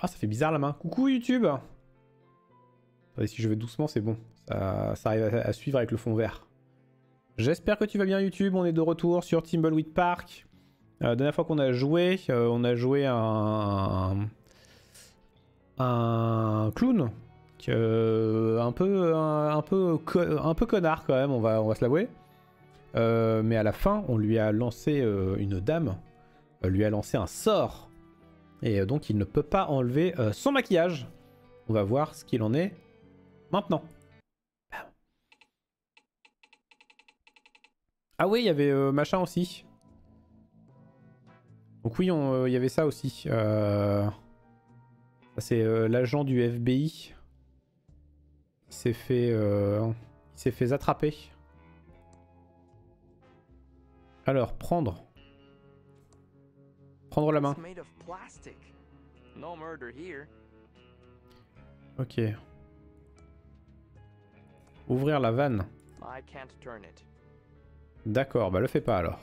Ah, ça fait bizarre la main. Coucou YouTube si je vais doucement, c'est bon. Ça, arrive à, suivre avec le fond vert. J'espère que tu vas bien YouTube. On est de retour sur Timbleweed Park. Euh, la dernière fois qu'on a joué, euh, on a joué un, un, clown. un, peu, un, peu, un peu connard quand même, on va, on va se l'avouer. mais à la fin, on lui a lancé une dame, lui a lancé un sort et euh, donc il ne peut pas enlever euh, son maquillage. On va voir ce qu'il en est maintenant. Ah oui, il y avait euh, machin aussi. Donc oui, il y avait ça aussi. C'est l'agent du FBI. Il s'est fait, il s'est fait attraper. Alors, prendre. Prendre la main. Ok. Ouvrir la vanne. D'accord, bah le fais pas alors.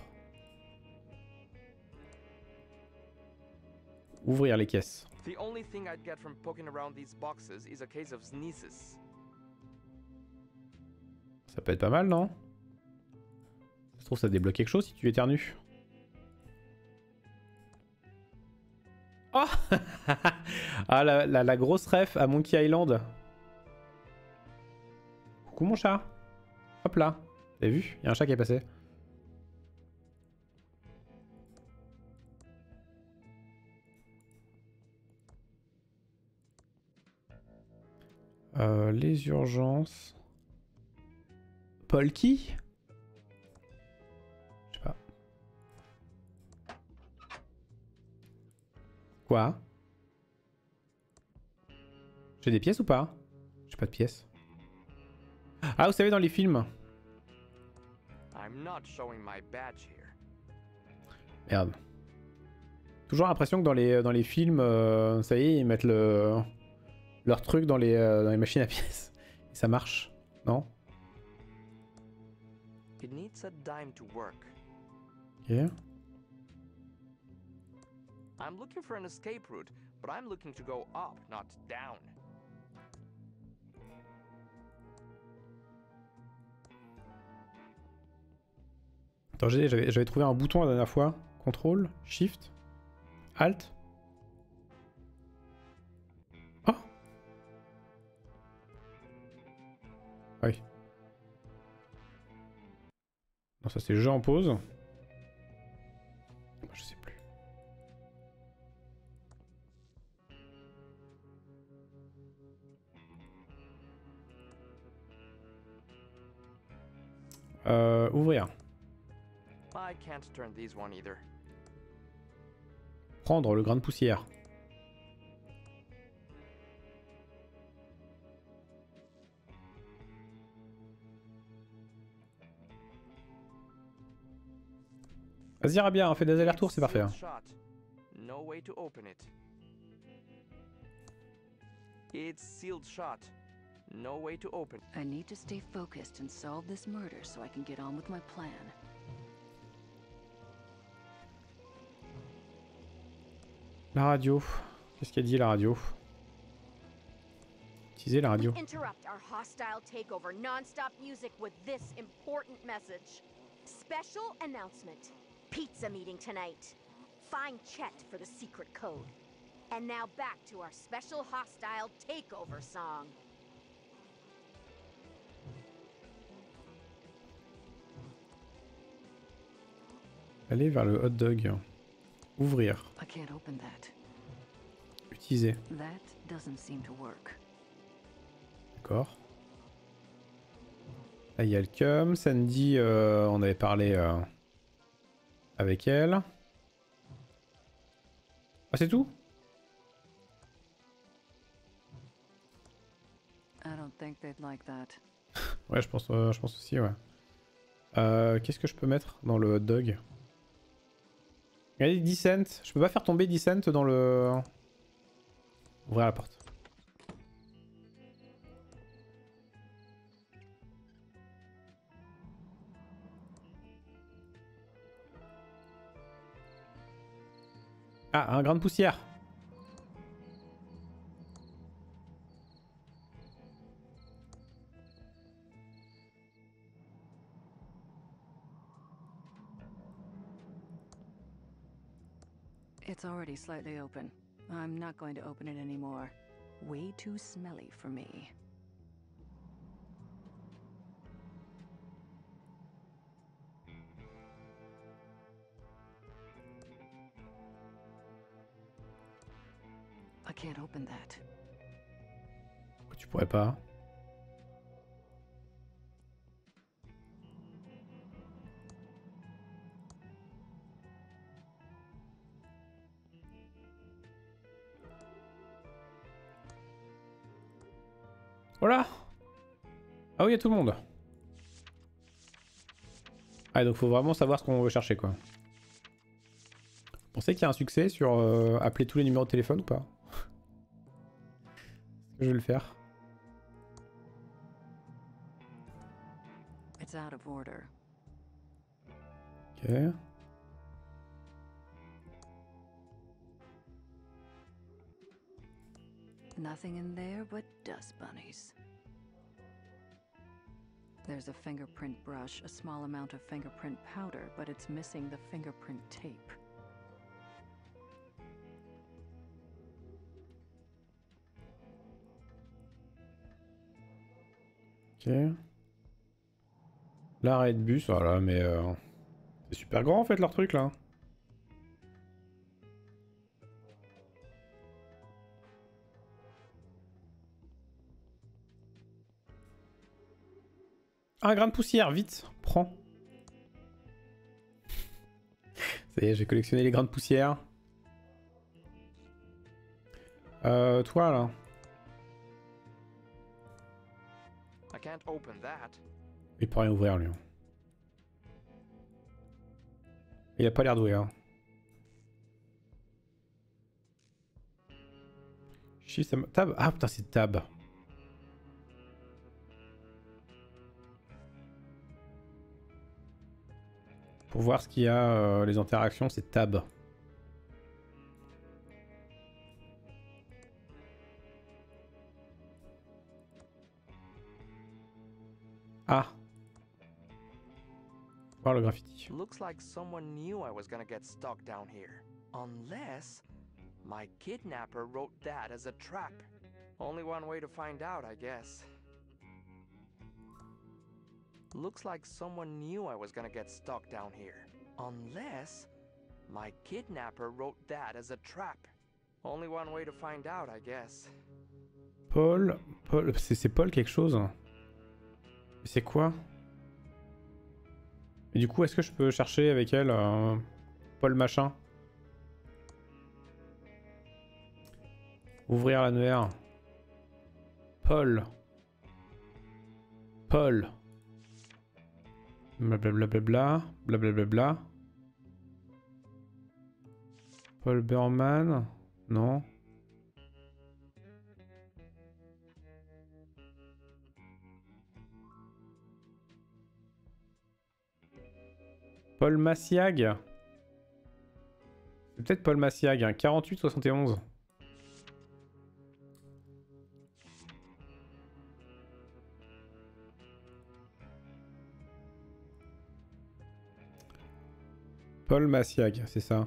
Ouvrir les caisses. Ça peut être pas mal, non? Je trouve ça débloque quelque chose si tu éternues. Oh Ah, la, grosse ref à Monkey Island. Coucou mon chat. Hop là. T'as vu? Il y a un chat qui est passé. Euh, les urgences. Polky? Quoi J'ai des pièces ou pas J'ai pas de pièces. Ah, vous savez, dans les films. Merde. Toujours l'impression que dans les, dans les films, euh, ça y est, ils mettent le, leur truc dans les, euh, dans les machines à pièces. Et ça marche, non Ok. I'm looking for an escape route, but I'm looking to go up, not down. Attends, j'avais trouvé un bouton la dernière fois. Contrôle, Shift, Alt. Oh Oui. Non, ça c'est jeu en pause. Euh, ouvrir. Prendre le grain de poussière. Vas-y bien, on fait des allers-retours, c'est parfait. Hein. It's sealed shot. No way to open. I need to stay focused and solve this murder so I can get on with my plan. La radio. Qu'est-ce qu'elle dit la radio Utiliser la radio. Interrupt our hostile takeover non-stop music with this important message. Special announcement. Pizza meeting tonight. Find Chet for the secret code. And now back to our special hostile takeover song. Aller vers le hot dog. Ouvrir. Utiliser. D'accord. Là, il y a le cum. Sandy, euh, on avait parlé euh, avec elle. Ah, c'est tout? Ouais, je pense, euh, je pense aussi, ouais. Qu'est-ce que je peux mettre dans le hot dog? Regardez, Descent. Je peux pas faire tomber Descent dans le... Ouvrir la porte. Ah, un grain de poussière. It's already slightly open. I'm not going to open it anymore. Way too smelly for me. I can't open that. Tu pas Voilà Ah oui, il y a tout le monde. Ah, donc faut vraiment savoir ce qu'on veut chercher, quoi. Vous pensez qu'il y a un succès sur euh, appeler tous les numéros de téléphone ou pas? Je vais le faire. It's out of order. Ok. Nothing in there but dust bunnies. There's a fingerprint brush, a small amount of fingerprint powder, but it's missing the fingerprint tape. Ok. L'arrêt de bus, voilà, mais euh, c'est super grand en fait leur truc là. Un grain de poussière, vite, prends. Ça y est, j'ai collectionné les grains de poussière. Euh, toi là. Il peut rien ouvrir lui. Il a pas l'air doué hein. Tab Ah putain c'est tab. Pour voir ce qu'il y a, euh, les interactions, c'est tab. Ah. Voir le graffiti. Looks like someone knew I was gonna get stuck down here. Unless my kidnapper wrote that as a trap. Only one way to find out, I guess. Looks like someone knew I was gonna get stuck down here. Unless my kidnapper wrote that as a trap. Only one way to find out, I guess. Paul. Paul. C'est Paul quelque chose C'est quoi? Et du coup, est-ce que je peux chercher avec elle euh, Paul machin? Ouvrir l'annuaire. Paul. Paul. Blablabla. Blablabla. Paul Burman. Non. Paul Massiag. Peut-être Paul Massiag, hein, 48-71. Paul Massiag, c'est ça.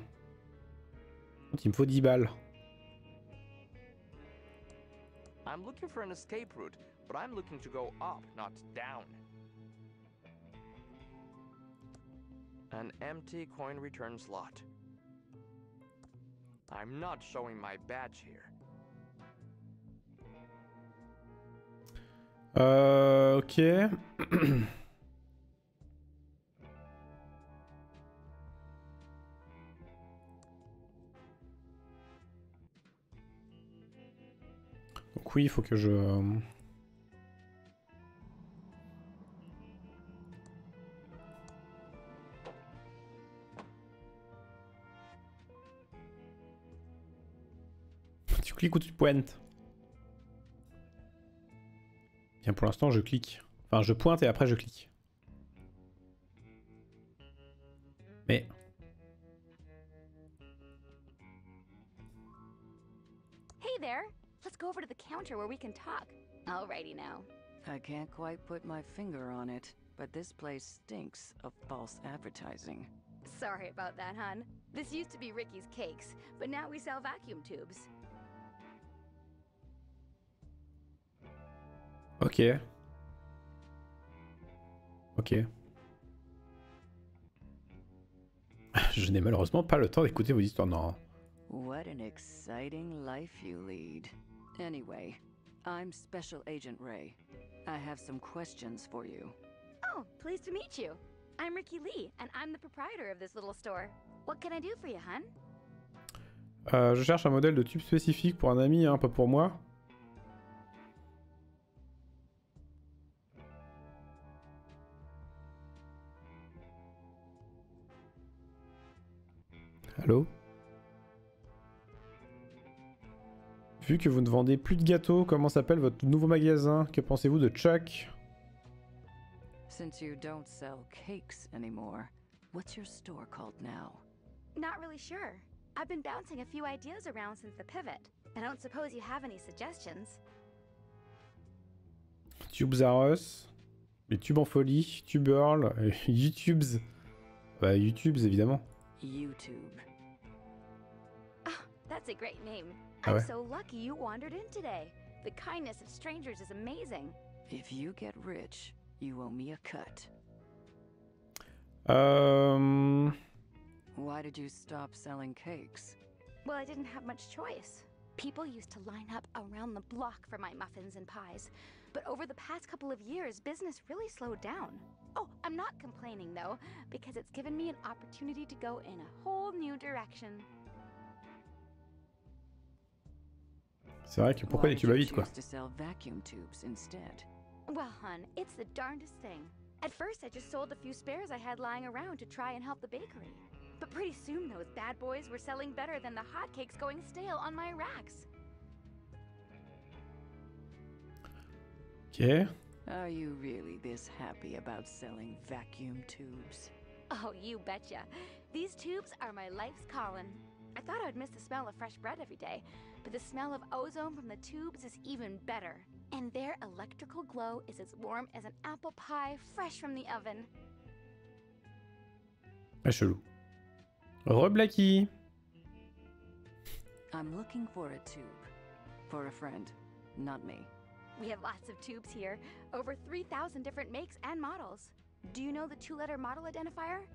Il me faut 10 balles. I'm looking for an escape route, but I'm looking to go up, not down. An empty coin return slot. I'm not showing my badge here. Euh, ok. Oui, il faut que je... Tu cliques ou tu pointes? Bien, pour l'instant, je clique. Enfin, je pointe et après, je clique. Mais... Hey there! Let's go over to the counter where we can talk. Alrighty now. I can't quite put my finger on it, but this place stinks of false advertising. Sorry about that, hon. This used to be Ricky's Cakes, but now we sell vacuum tubes. Ok. Ok. Je n'ai malheureusement pas le temps d'écouter vos histoires. Non. What an exciting life you lead. Anyway, I'm Special Agent Ray. I have some questions for you. Oh, pleased to meet you. I'm Ricky Lee, and I'm the proprietor of this little store. What can I do for you, hun? Euh, je cherche un modèle de tube spécifique pour un ami, hein, pas pour moi. Allô Vu que vous ne vendez plus de gâteaux, comment s'appelle votre nouveau magasin? Que pensez-vous de Chuck? Since you don't sell cakes anymore, what's your store called now? Not really sure. I've been bouncing a few ideas around since the pivot. I don't suppose you have any suggestions. Tubes Us, les tubes en folie, Tuberl, euh, YouTubes. Bah, YouTubes évidemment. YouTube. Oh, that's a great name. I'm so lucky you wandered in today. The kindness of strangers is amazing. If you get rich, you owe me a cut. Um. Why did you stop selling cakes? Well, I didn't have much choice. People used to line up around the block for my muffins and pies. But over the past couple of years, business really slowed down. Oh, I'm not complaining though, because it's given me an opportunity to go in a whole new direction. C'est vrai que pourquoi Why des did tubes à you vide quoi sell vacuum tubes instead? Well, hun, it's the darndest thing. At first, I just sold a few spares I had lying around to try and help the bakery. But pretty soon, those bad boys were selling better than the hotcakes going stale on my racks. Ok. Are you really this happy about selling vacuum tubes? Oh, you betcha. These tubes are my life's calling. I thought I'd miss the smell of fresh bread every day, but the smell of ozone from the tubes is even better. And their electrical glow is as warm as an apple pie fresh from the oven. Ah, chelou. Reblacky. I'm looking for a tube. For a friend, not me. We have lots of tubes here, over 3,000 different makes and models. Do you know the two letter model identifier?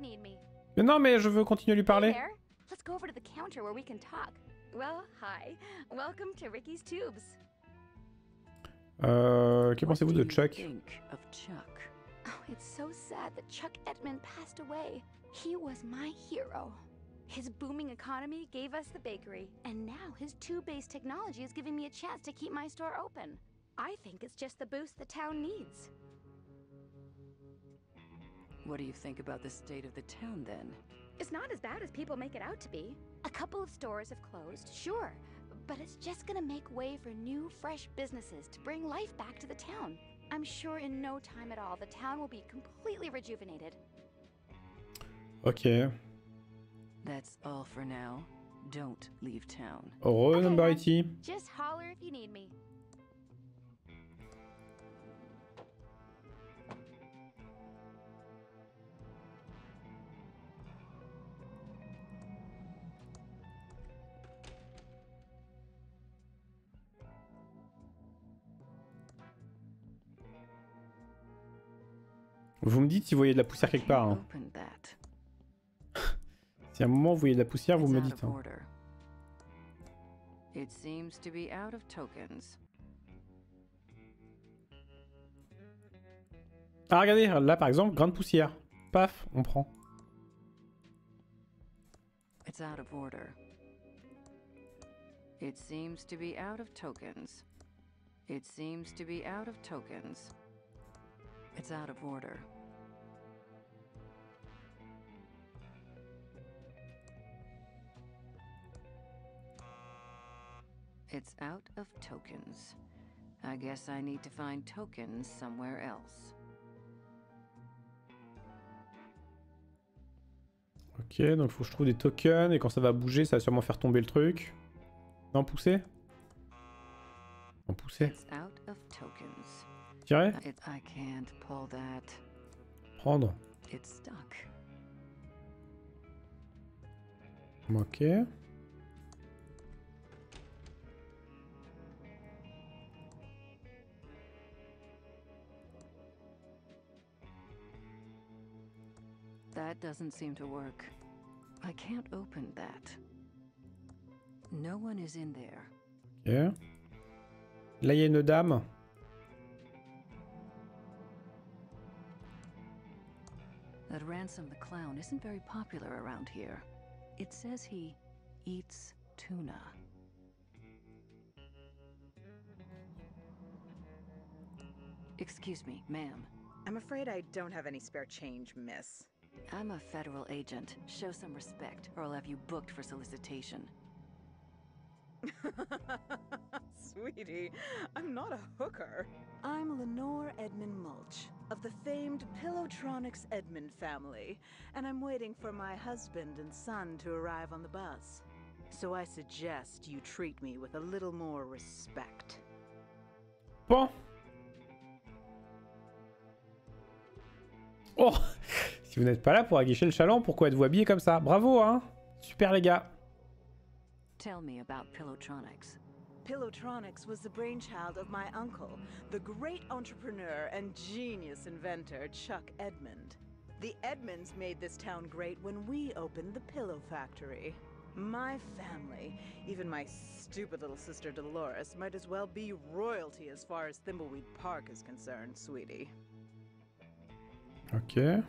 Need me. Mais non, mais je veux continuer à lui parler. Let's go over to the counter where we can talk. Well, hi. Welcome to Ricky's Tubes. Euh, que pensez-vous de Chuck? think of Chuck? Oh, it's so sad that Chuck Edmund passed away. He was my hero. His booming economy gave us the bakery, and now his tube based technology is giving me a chance to keep my store open. I think it's just the boost the town needs. What do you think about the state of the town then? It's not as bad as people make it out to be. A couple of stores have closed, sure, but it's just gonna make way for new, fresh businesses to bring life back to the town. I'm sure in no time at all, the town will be completely rejuvenated. Ok. That's all for now. Don't leave town. Heureux, Okay, number hon. 80. Just holler if you need me. Vous me dites si vous voyez de la poussière quelque part. hein. Si à un moment vous voyez de la poussière, vous me dites. hein. order. It seems to be out of tokens. Ah, regardez, là par exemple, grain de poussière. Paf, on prend. It's out of order. It seems to be out of tokens. It seems to be out of tokens. It's out of order. It's out of tokens. I guess I need to find tokens somewhere else. Ok, donc faut que je trouve des tokens et quand ça va bouger, ça va sûrement faire tomber le truc. Non, pousser? Non, pousser. It's out of tokens. Tirer? It, I can't pull that. Prendre. It's stuck. Ok. That doesn't seem to work. I can't open that. No one is in there. Ok. Là, il y a une dame. That Ransom the Clown isn't very popular around here. It says he eats tuna. Excuse me, ma'am. I'm afraid I don't have any spare change, miss. I'm a federal agent. Show some respect, or I'll have you booked for solicitation. Sweetie, I'm not a hooker. I'm Lenore Edmund Mulch of the famed Pillowtronics Edmund family, and I'm waiting for my husband and son to arrive on the bus. So I suggest you treat me with a little more respect. Bon. Oh Si vous n'êtes pas là pour aguicher le chaland, pourquoi êtes-vous habillé comme ça? Bravo, hein Super, les gars. Tell me about Pillowtronics. Pillowtronics was the brainchild of my uncle, the great entrepreneur and genius inventor Chuck Edmund. The Edmonds made this town great when we opened the Pillow Factory. My family, even my stupid little sister Dolores, might as well be royalty as far as Thimbleweed Park is concerned, sweetie. Ok.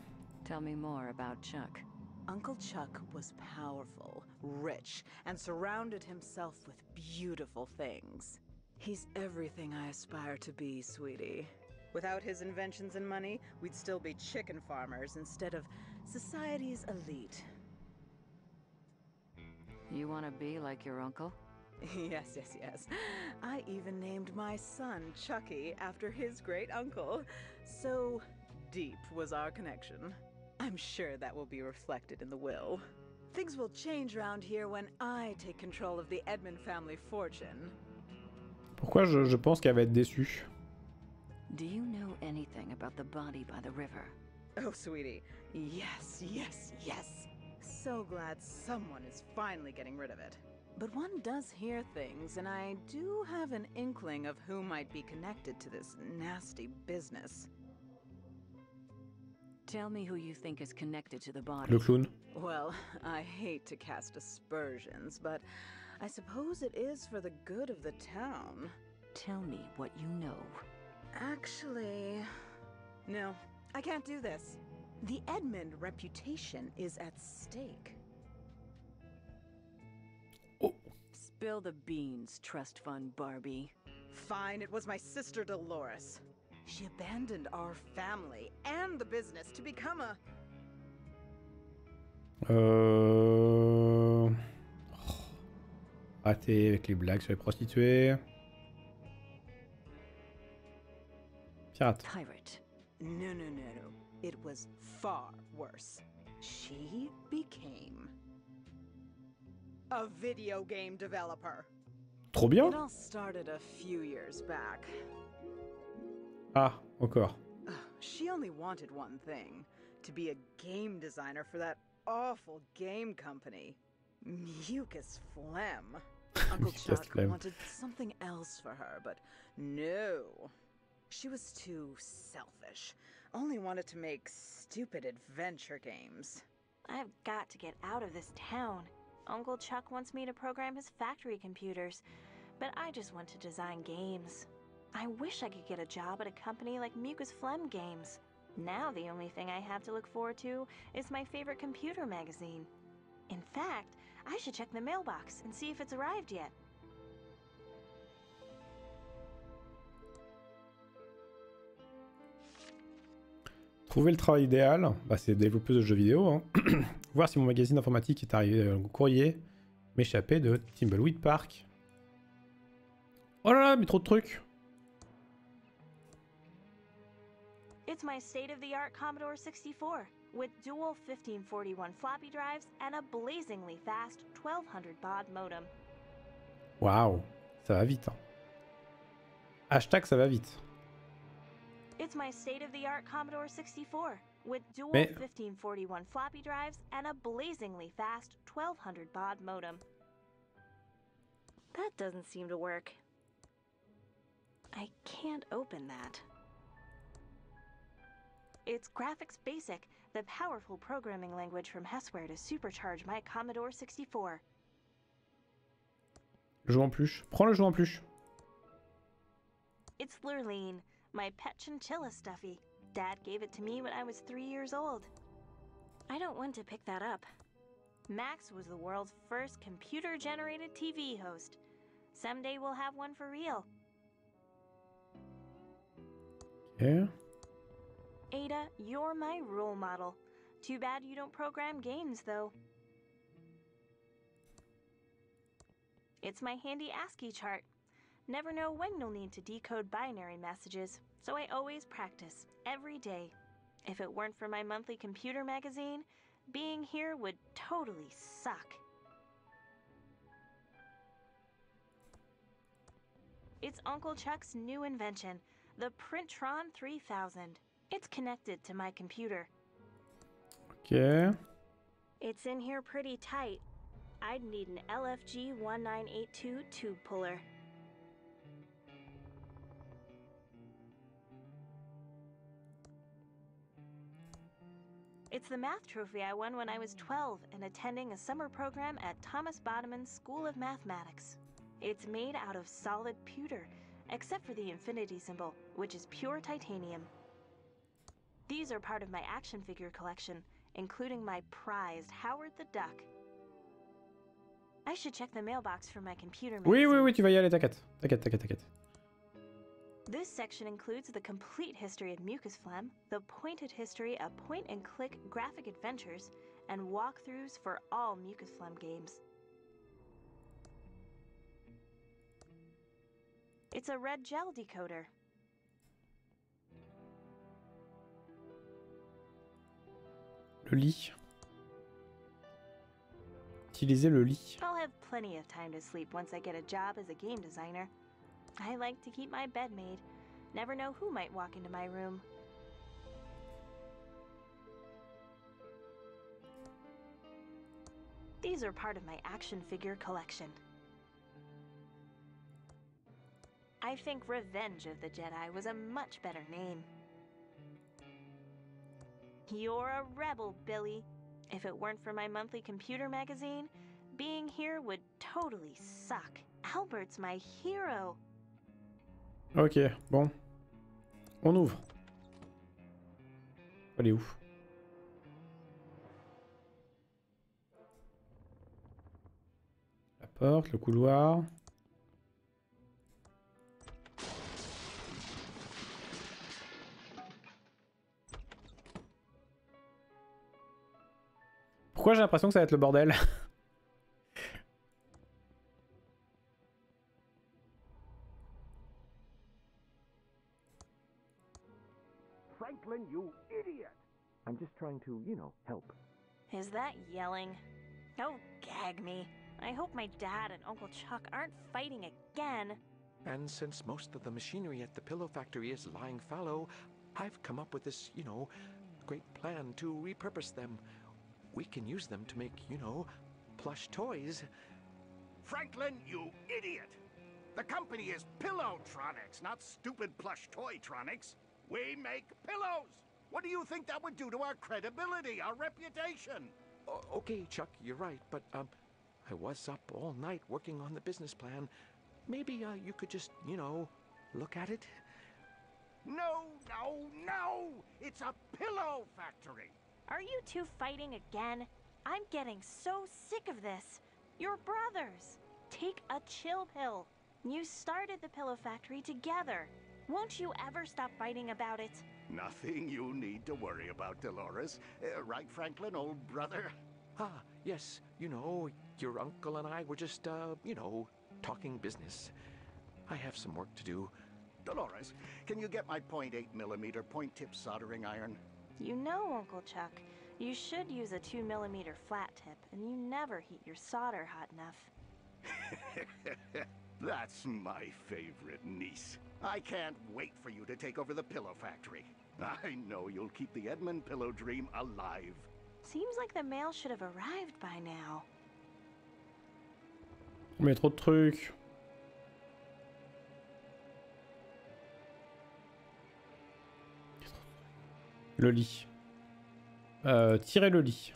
Tell me more about Chuck. Uncle Chuck was powerful, rich, and surrounded himself with beautiful things. He's everything I aspire to be, sweetie. Without his inventions and money, we'd still be chicken farmers instead of society's elite. You want to be like your uncle? yes, yes, yes. I even named my son Chucky after his great uncle. So deep was our connection. I'm sure that will be reflected in the will. Things will change around here when I take control of the Edmund family fortune. Pourquoi je, je pense qu'elle va être déçue Do you know anything about the body by the river? Oh, sweetie. Yes, yes, yes. So glad someone is finally getting rid of it. But one does hear things, and I do have an inkling of who might be connected to this nasty business. Tell me who you think is connected to the body. Le clown. Well, I hate to cast aspersions, but I suppose it is for the good of the town. Tell me what you know. Actually, no, I can't do this. The Edmund reputation is at stake. Oh. Spill the beans, trust fund Barbie. Fine, it was my sister Dolores. She abandoned our family and the business to become a. Euh... oh. Raté avec les blagues sur les prostituées. Pirate. Pirate. No, no, no, no. It was far worse. She became. a video game developer. Trop bien It all started a few years back. Ah, encore. She only wanted one thing to be a game designer for that awful game company. Mucus Phlegm. Uncle Mucus Chuck phlegm. wanted something else for her, but no. She was too selfish. Only wanted to make stupid adventure games. I've got to get out of this town. Uncle Chuck wants me to program his factory computers, but I just want to design games. I wish I could get a job at a company like Mucus Phlegm Games. Now the only thing I have to look forward to is my favorite computer magazine. In fact, I should check the mailbox and see if it's arrived yet. Trouver le travail idéal, bah, c'est développeuse de jeux vidéo. hein. Voir si mon magazine informatique est arrivé au courrier. M'échapper de Timbleweed Park. Oh là là, mais trop de trucs. It's my state of the art Commodore 64. with dual 1541 floppy drives and a blazingly fast 1200 baud modem. Wow, ça va vite. hein. Hashtag ça va vite. It's my state-of-the-art Commodore 64 with dual Mais- 1541 floppy drives and a blazingly fast 1200 baud modem. That doesn't seem to work. I can't open that. It's Graphics Basic, the powerful programming language from Hessware to supercharge my Commodore 64. Le jeu en pluche. Prends le jeu en pluche. It's Lurline, my pet chinchilla stuffy. Dad gave it to me when I was three years old. I don't want to pick that up. Max was the world's first computer generated TV host. Someday we'll have one for real. Ok. Ada, you're my role model. Too bad you don't program games, though. It's my handy ASCII chart. Never know when you'll need to decode binary messages, so I always practice, every day. If it weren't for my monthly computer magazine, being here would totally suck. It's Uncle Chuck's new invention, the Printron 3000. It's connected to my computer. Ok. It's in here pretty tight. I'd need an LFG 1982 tube puller. It's the math trophy I won when I was 12 and attending a summer program at Thomas Bodeman's School of Mathematics. It's made out of solid pewter, except for the infinity symbol, which is pure titanium. These are part of my action figure collection, including my prized Howard the Duck. I should check the mailbox for my computer Oui, oui, oui, tu vas y aller, t'inquiète. T'inquiète, t'inquiète, t'inquiète. This section includes the complete history of Mucus Phlegm, the pointed history of point and click graphic adventures, and walkthroughs for all Mucus Phlegm games. It's a red gel decoder. Le lit. Utiliser le lit. I'll have plenty of time to sleep once I get a job as a game designer. I like to keep my bed made. Never know who might walk into my room. These are part of my action figure collection. I think Revenge of the Jedi was a much better name. You're a rebel, Billy. If it weren't for my monthly computer magazine, being here would totally suck. Albert's my hero. Ok, bon. On ouvre. Elle où La porte, le couloir. Pourquoi j'ai l'impression que ça va être le bordel Franklin, you idiot! I'm just trying to, you know, help. Is that yelling? Oh, gag me. I hope my dad and Uncle Chuck aren't fighting again. And since most of the machinery at the pillow factory is lying fallow, I've come up with this, you know, great plan to repurpose them. We can use them to make, you know, plush toys. Franklin, you idiot! The company is Pillowtronics, not stupid plush Toytronics. We make pillows! What do you think that would do to our credibility, our reputation? O- okay, Chuck, you're right, but um, I was up all night working on the business plan. Maybe uh, you could just, you know, look at it. No, no, no! It's a pillow factory! Are you two fighting again? I'm getting so sick of this. You're brothers. Take a chill pill. You started the pillow factory together. Won't you ever stop fighting about it? Nothing you need to worry about, Dolores. Uh, right, Franklin, old brother? Ah, yes, you know, your uncle and I were just, uh, you know, talking business. I have some work to do. Dolores, can you get my .8 millimeter point tip soldering iron? You know, Uncle Chuck, You should use a 2mm flat tip, and you never heat your solder hot enough. That's my favorite niece. I can't wait for you to take over the pillow factory. I know you'll keep the Edmund pillow dream alive. Seems like the mail should have arrived by now. Mais trop de trucs. Le lit. Euh, tirer le lit.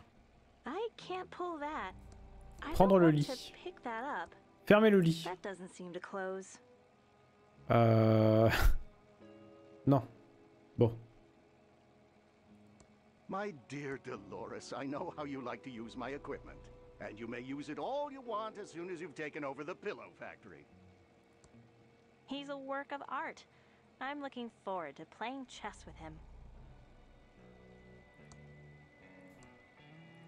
Prendre le lit. Fermer le lit. Euh... Non. Bon. My dear Dolores, I know how you like to use my equipment. And you may use it all you want as soon as you've taken over the pillow factory. He's a work of art. I'm looking forward to playing chess with him.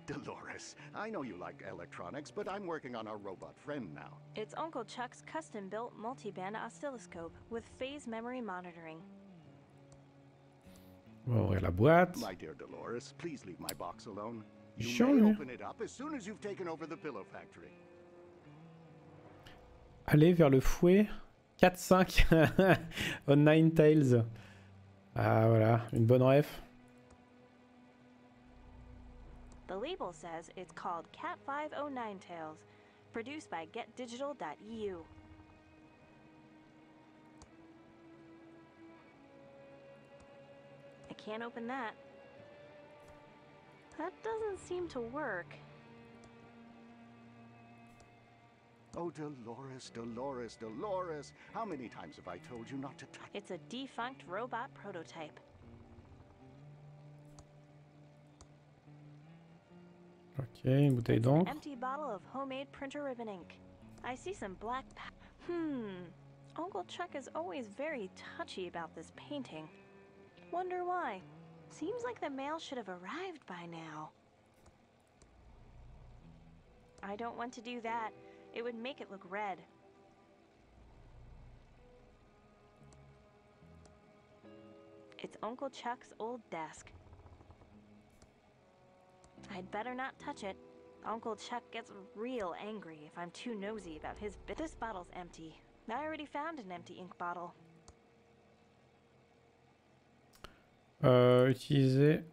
Dolores, I know you like electronics, but I'm working on our robot friend now. It's Uncle Chuck's custom built multi-band oscilloscope with phase memory monitoring. On va ouvrir la boîte. My dear Dolores, please leave my box alone. Il est You chiant, may open it up as soon as you've taken over the pillow factory. Aller vers le fouet. 4-5 on Nine Tails. Ah voilà, une bonne ref. The label says it's called Cat 509 Tails, produced by GetDigital.eu. I can't open that. That doesn't seem to work. Oh, Dolores, Dolores, Dolores. How many times have I told you not to touch? It's a defunct robot prototype. Ok, une bouteille d'encre. empty bottle of homemade printer ribbon ink. I see some black Hmm. Uncle Chuck is always very touchy about this painting. Wonder why. Seems like the mail should have arrived by now. I don't want to do that. It would make it look red. It's Uncle Chuck's old desk. I'd better not touch it. Uncle Chuck gets real angry if I'm too nosy about his bit. This bottle's empty. I already found an empty ink bottle. Euh, utiliser.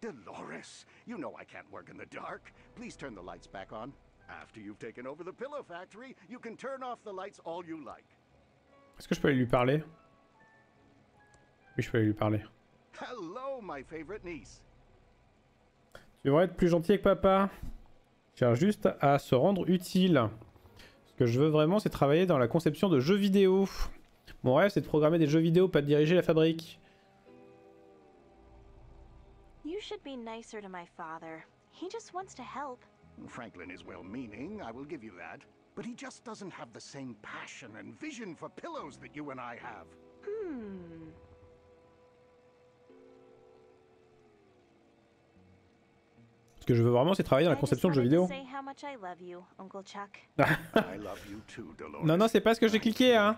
Dolores, you know I can't work in the dark. Please turn the lights back on. After you've taken over the pillow factory, you can turn off the lights all you like. Est-ce que je peux aller lui parler Oui, je peux aller lui parler. Hello, my favorite niece. Tu devrais être plus gentil avec papa. Cherche juste à se rendre utile. Ce que je veux vraiment, c'est travailler dans la conception de jeux vidéo. Mon rêve, c'est de programmer des jeux vidéo, pas de diriger la fabrique. You should be nicer to my father. He just wants to help. Franklin is well meaning, I will give you that. But he just doesn't have the same passion and vision for pillows that you and I have. Hmm. Ce que je veux vraiment, c'est travailler dans I la conception de jeux vidéo. Non, non, c'est pas ce que j'ai cliqué, hein.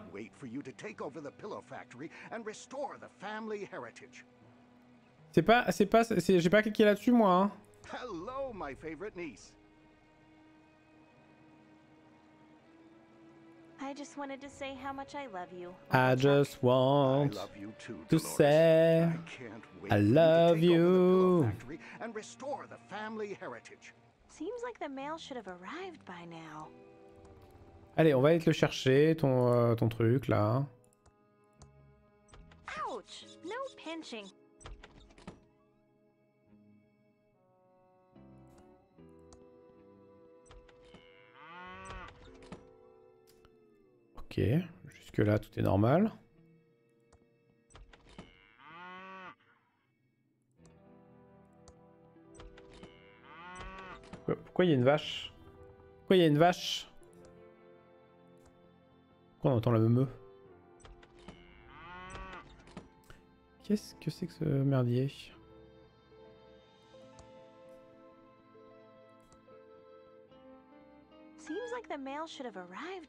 C'est pas, c'est pas, c'est- j'ai pas cliqué là-dessus, moi. Hein. I just wanted to say how much I love you. I just want I love you too, to say I can't wait I love you. factory and restore the family heritage. Seems like the mail should have arrived by now. Allez, on va aller te le chercher, ton, euh, ton truc là. Ouch! No pinching. Ok, jusque là tout est normal. Pourquoi- Pourquoi il y a une vache? Pourquoi il y a une vache? Pourquoi on entend la meumeux Qu'est-ce que c'est que ce merdier? Seems like the mail should have arrived.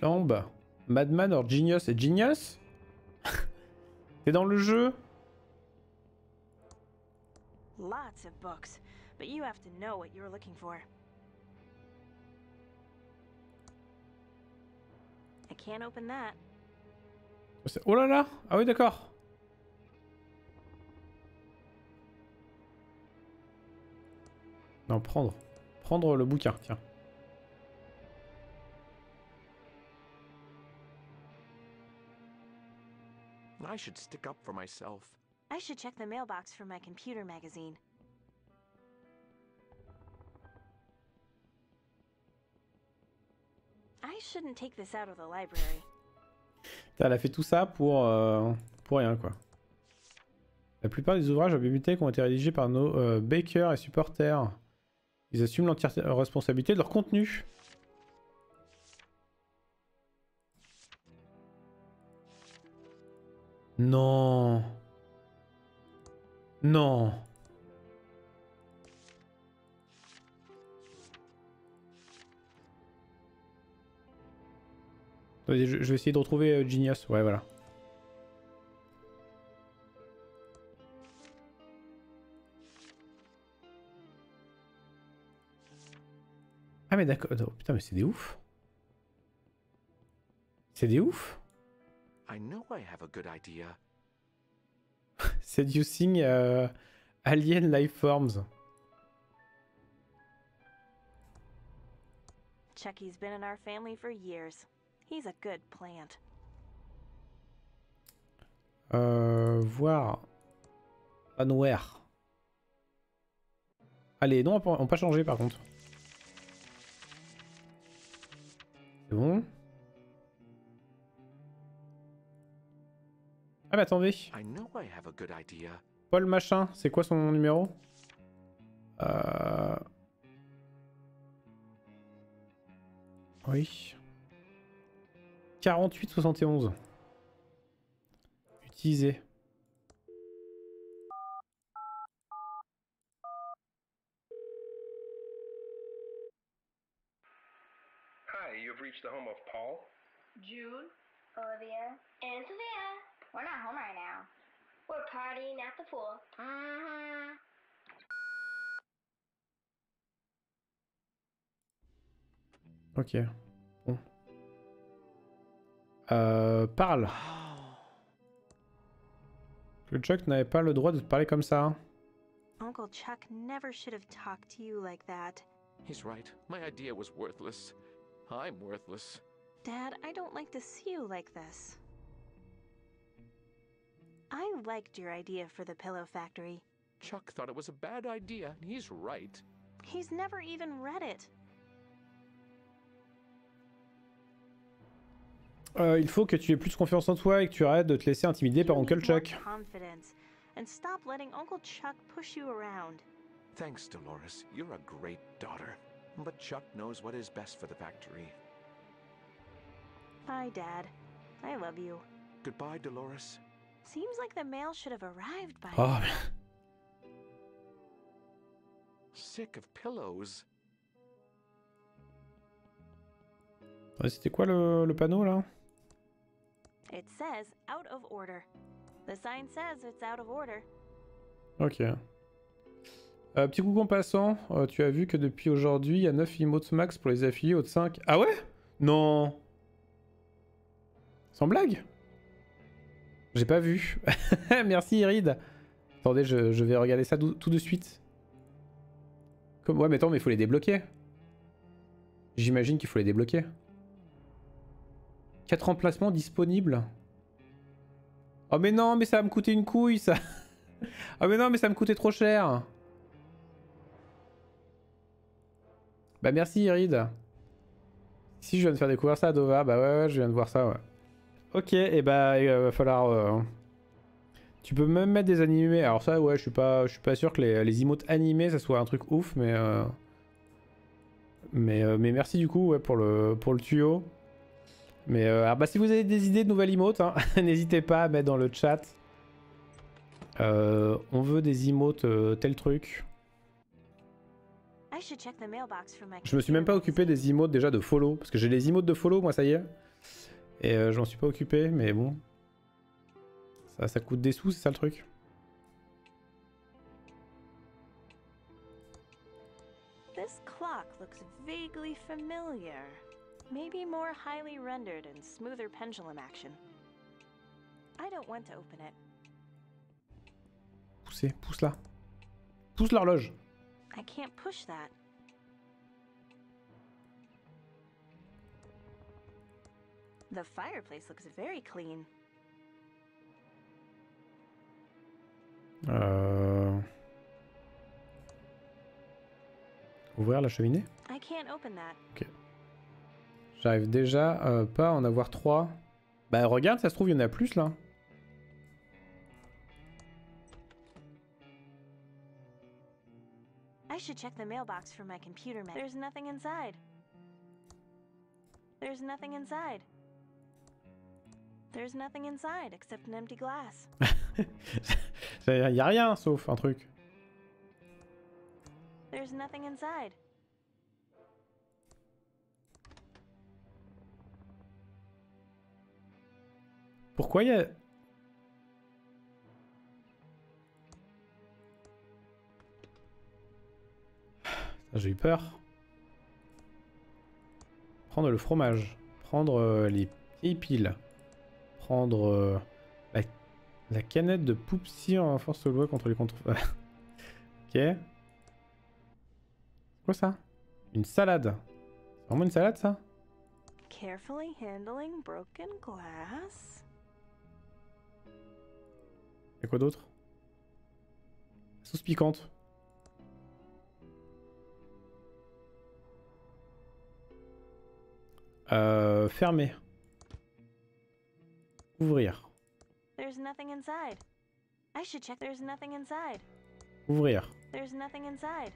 Lambe. Madman or Genius. Et Genius T'es dans le jeu? Lots of books, but you have to know what you're looking for. I can't open that. Oh là là Ah oui, d'accord. Non, prendre. Prendre le bouquin, tiens. I should stick up for myself. I should check the mailbox for my computer magazine. I shouldn't take this out of the library. Elle a fait tout ça pour, euh, pour rien, quoi. La plupart des ouvrages à bibliothèque ont été rédigés par nos euh, bakers et supporters. Ils assument l'entière responsabilité de leur contenu. Non. Non. Je vais essayer de retrouver euh, Genius. Ouais, voilà. Ah mais d'accord. Oh, putain mais c'est des ouf. C'est des ouf. I know I have a good idea. Seducing euh, Alien Life Forms. Chucky's been in our family for years. He's a good plant. Euh, voir. Unware. Allez, non, on peut pas changer par contre. C'est bon. Ah mais attendez. I know I have a good idea. Paul machin, c'est quoi son numéro? Euh... Oui. 4871. Utiliser. Hi, you have reached the home of Paul. June, Olivia, and Sophia. We're not home right now. We're partying at the pool. Mm-hmm. Ok. Bon. Euh, parle. Le Chuck n'avait pas le droit de te parler comme ça. hein. Uncle Chuck never should have talked to you like that. He's right. My idea was worthless. I'm worthless. Dad, I don't like to see you like this. I liked your idea for the pillow factory. Chuck thought it was a bad idea, and he's right. He's never even read it. Euh, il faut que tu aies plus confiance en toi et que tu arrêtes de te laisser intimider par Uncle Chuck. confidence and stop letting Uncle Chuck push you around. Thanks, Dolores. You're a great daughter. But Chuck knows what is best for the factory. Bye, Dad. I love you. Goodbye, Dolores. Seems like the mail should have arrived by Oh, now. Sick of pillows. Ouais, C'était quoi le, le panneau là? It says out of order. The sign says it's out of order. Ok. Euh, petit coucou en passant, euh, tu as vu que depuis aujourd'hui, il y a 9 emotes max pour les affiliés au 5. Ah ouais? Non Sans blague? J'ai pas vu. Merci Irid. Attendez, je, vais regarder ça tout de suite. Ouais, mais attends, mais il faut les débloquer. J'imagine qu'il faut les débloquer. 4 emplacements disponibles. Oh mais non, mais ça va me coûter une couille ça. Ah mais non, mais ça me coûtait trop cher. Bah merci Irid. Si je viens de faire découvrir ça à Dova, bah ouais, ouais je viens de voir ça, ouais. Ok, et bah il va falloir... euh, Tu peux même mettre des animés. Alors ça, ouais, je suis pas, je suis pas sûr que les, les emotes animés, ça soit un truc ouf, mais... euh, Mais, euh, mais merci du coup ouais, pour, le, pour le tuyau. Mais alors, bah, si vous avez des idées de nouvelles emotes, hein, n'hésitez pas à mettre dans le chat. On veut des emotes tel truc. Je me suis même pas occupé des emotes déjà de follow. Parce que j'ai les emotes de follow, moi, ça y est. Et euh, je m'en suis pas occupé, mais bon. Ça, ça coûte des sous, c'est ça le truc? This clock looks vaguely familiar. Maybe more highly rendered and smoother pendulum action. I don't want to open it. Poussez, pousse là. Pousse l'horloge. I can't push that. The fireplace looks very clean. Euh... Ouvrir la cheminée I can't open that. J'arrive déjà euh, pas à en avoir trois. Bah regarde, ça se trouve, il y en a plus là. I should check the mailbox for my computer There's nothing inside. There's nothing inside. There's nothing inside except an empty glass. Il y a rien sauf un truc. There's nothing inside. Pourquoi il y a... J'ai eu peur. Prendre le fromage. Prendre euh, les piles. Prendre euh, la, la canette de Poupsi en force de loi contre les contre... ok. Quoi ça? Une salade. C'est vraiment une salade ça? Carefully handling broken glass. Y'a quoi d'autre? Sauce piquante. Euh, fermer. Ouvrir. There's nothing inside. I should check. There's nothing inside. Ouvrir. There's nothing inside.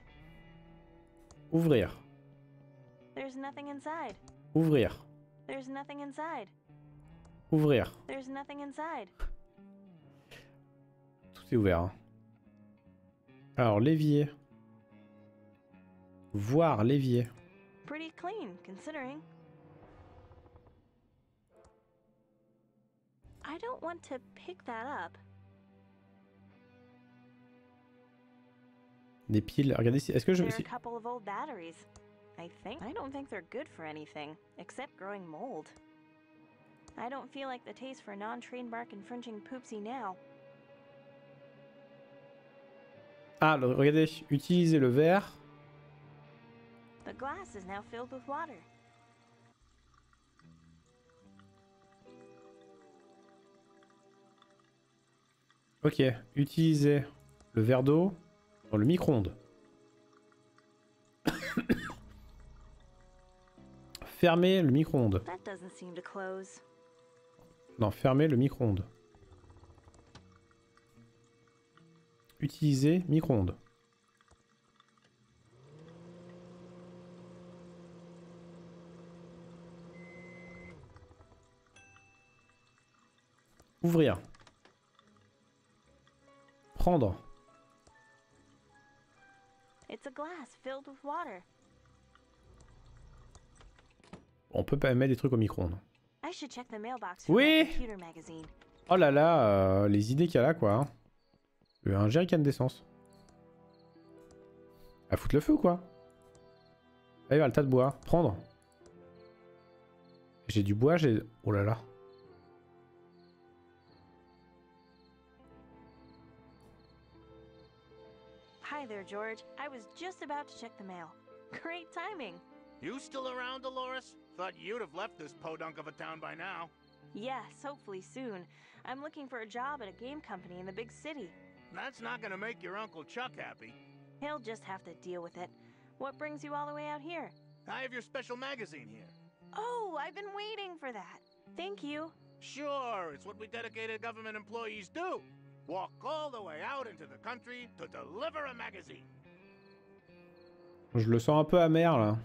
Ouvrir. There's nothing inside. Ouvrir. There's nothing inside. Ouvrir. There's nothing inside. Tout est ouvert. hein. Alors, l'évier. Voir l'évier. Pretty clean, considering. I don't want to pick that up. Des piles. Regardez si. Est-ce que je. There are a couple of old batteries. I think. I don't think they're good for anything, except growing mold. I don't feel like the taste for non-trademark infringing poopsie now. Ah, regardez. Utiliser le verre. The glass is now filled with water. Ok. Utiliser le verre d'eau dans le micro-ondes. Fermer le micro-ondes. Non, fermer le micro-ondes. Utiliser micro-ondes. Ouvrir. Prendre. On peut pas mettre des trucs au micro-ondes. Oui. Oh là là, euh, les idées qu'il y a là, quoi. hein. Un jerrycan d'essence. À foutre le feu, quoi. Allez, vers le tas de bois. Prendre. J'ai du bois, j'ai... Oh là là. Hi there, George. I was just about to check the mail. Great timing. You still around, Dolores? Thought you'd have left this podunk of a town by now. Yes, hopefully soon. I'm looking for a job at a game company in the big city. That's not gonna make your Uncle Chuck happy. He'll just have to deal with it. What brings you all the way out here? I have your special magazine here. Oh, I've been waiting for that. Thank you. Sure, it's what we dedicated government employees do. Walk all the way out into the country to deliver a magazine. Je le sens un peu amer, là.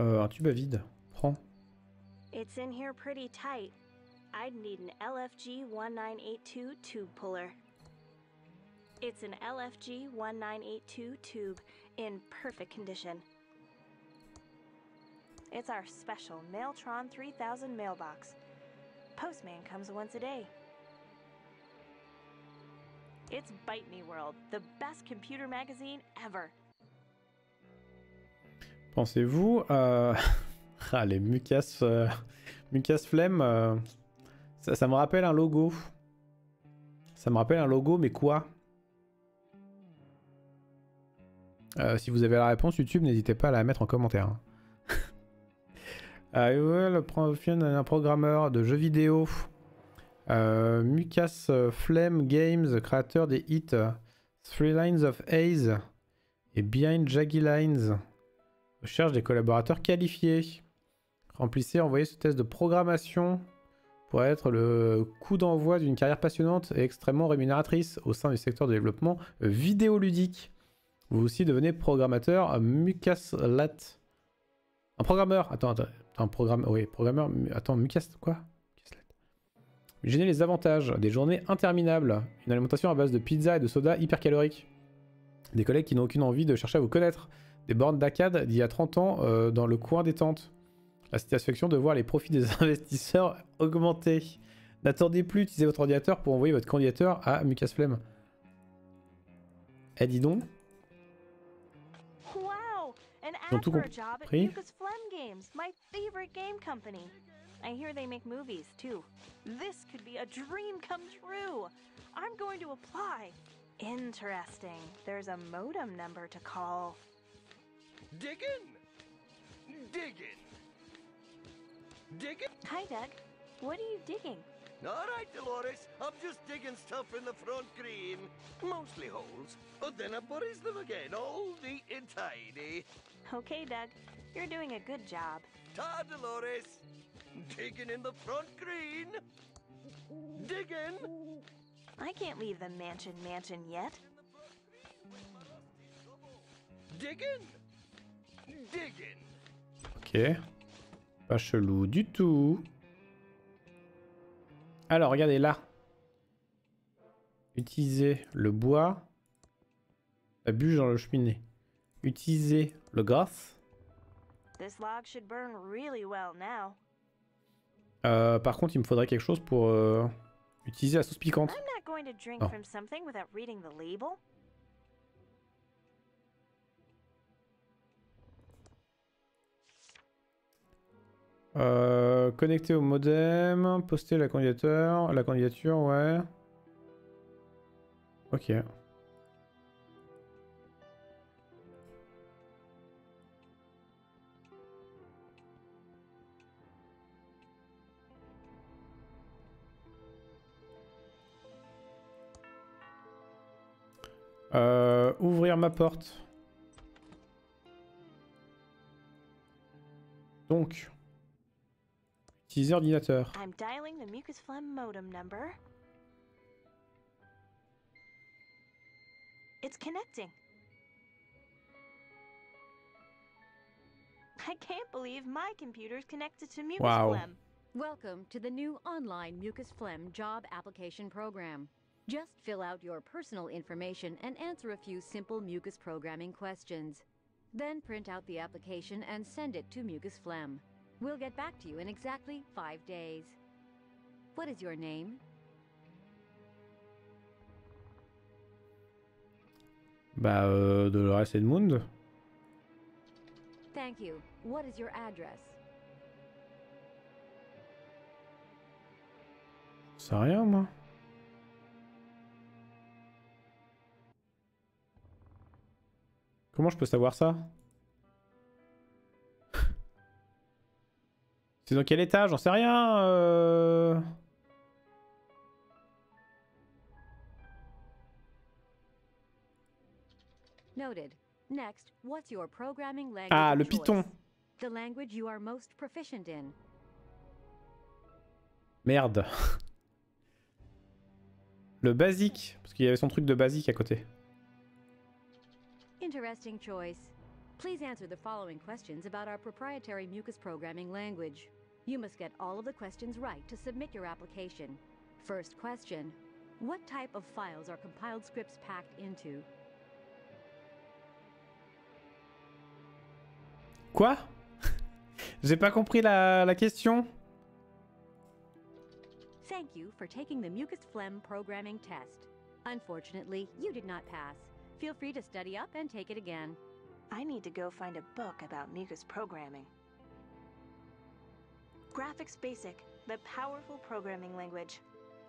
Euh, un tube à vide. Prends. It's in here pretty tight. I'd need an LFG 1982 tube puller. It's an LFG 1982 tube in perfect condition. It's our special Mailtron 3000 mailbox. Postman comes once a day. It's Bite Me World, the best computer magazine ever. Pensez-vous à. ah, les Mucas. euh, Mucas Flemme. euh, Ça, me rappelle un logo. Ça me rappelle un logo, mais quoi? Euh, Si vous avez la réponse YouTube, n'hésitez pas à la mettre en commentaire. hein. Euh, ouais, le d'un programmeur de jeux vidéo. Euh, Mucas euh, Flemme Games, créateur des hits euh, Three Lines of Haze et Behind Jaggy Lines. Recherche des collaborateurs qualifiés. Remplissez, envoyez ce test de programmation pour être le coup d'envoi d'une carrière passionnante et extrêmement rémunératrice au sein du secteur de développement vidéoludique. Vous aussi devenez programmateur à Mucaslat. Un programmeur. Attends, attends. Un programme. Oui, programmeur. Attends, Mucas. Quoi? Gêner les avantages. Des journées interminables. Une alimentation à base de pizza et de soda hyper calorique. Des collègues qui n'ont aucune envie de chercher à vous connaître. Des bornes d'arcade d'il y a 30 ans euh, dans le coin des tentes. La satisfaction de voir les profits des investisseurs augmenter. N'attendez plus, utilisez votre ordinateur pour envoyer votre candidature à Mucasflemme. Eh dis donc, Ils ont tout compris. Lucasflem Games, my favorite game company. I hear they make movies too. This could be a dream come true. I'm going to apply. Interesting. There's a modem number to call. Diggin'! Diggin'! Diggin'? Hi, Doug. What are you digging? All right, Dolores. I'm just digging stuff in the front green. Mostly holes. But then I buries them again, all neat and tidy. Okay, Doug. You're doing a good job. Ta, Dolores. Digging in the front green. Digging. I can't leave the mansion mansion yet. Digging. Digging. ok. Pas chelou du tout. Alors, regardez là. Utilisez le bois. La bûche dans le cheminée. Utilisez le gaz. This log should burn really well now. Euh, par contre, il me faudrait quelque chose pour euh, utiliser la sauce piquante. Oh. Euh, connecter au modem, poster la candidature, la candidature, ouais. Ok. Euh, ouvrir ma porte. Donc, utiliser ordinateur. I'm dialing the mucus phlegm modem number. It's connecting. I can't believe my computer's connected to mucus Wow. phlegm. Welcome to the new online Mucus Phlegm job application program. Just fill out your personal information and answer a few simple mucus programming questions. Then print out the application and send it to Mucus Phlegm. We'll get back to you in exactly five days. What is your name? Bah, euh, Dolores Edmund. Thank you. What is your address? C'est rien, moi. Comment je peux savoir ça C'est dans quel étage J'en sais rien. euh. Noted. Next, what's your programming language Ah, le? Python. Merde. Le basique. Parce qu'il y avait son truc de basique à côté. Interesting choice. Please answer the following questions about our proprietary mucus programming language. You must get all of the questions right to submit your application. First question What type of files are compiled scripts packed into? Quoi J'ai pas compris la, la question. Thank you for taking the Mucus Phlegm programming test. Unfortunately, you did not pass. Feel free to study up and take it again. I need to go find a book about mucus programming. Graphics Basic, the powerful programming language.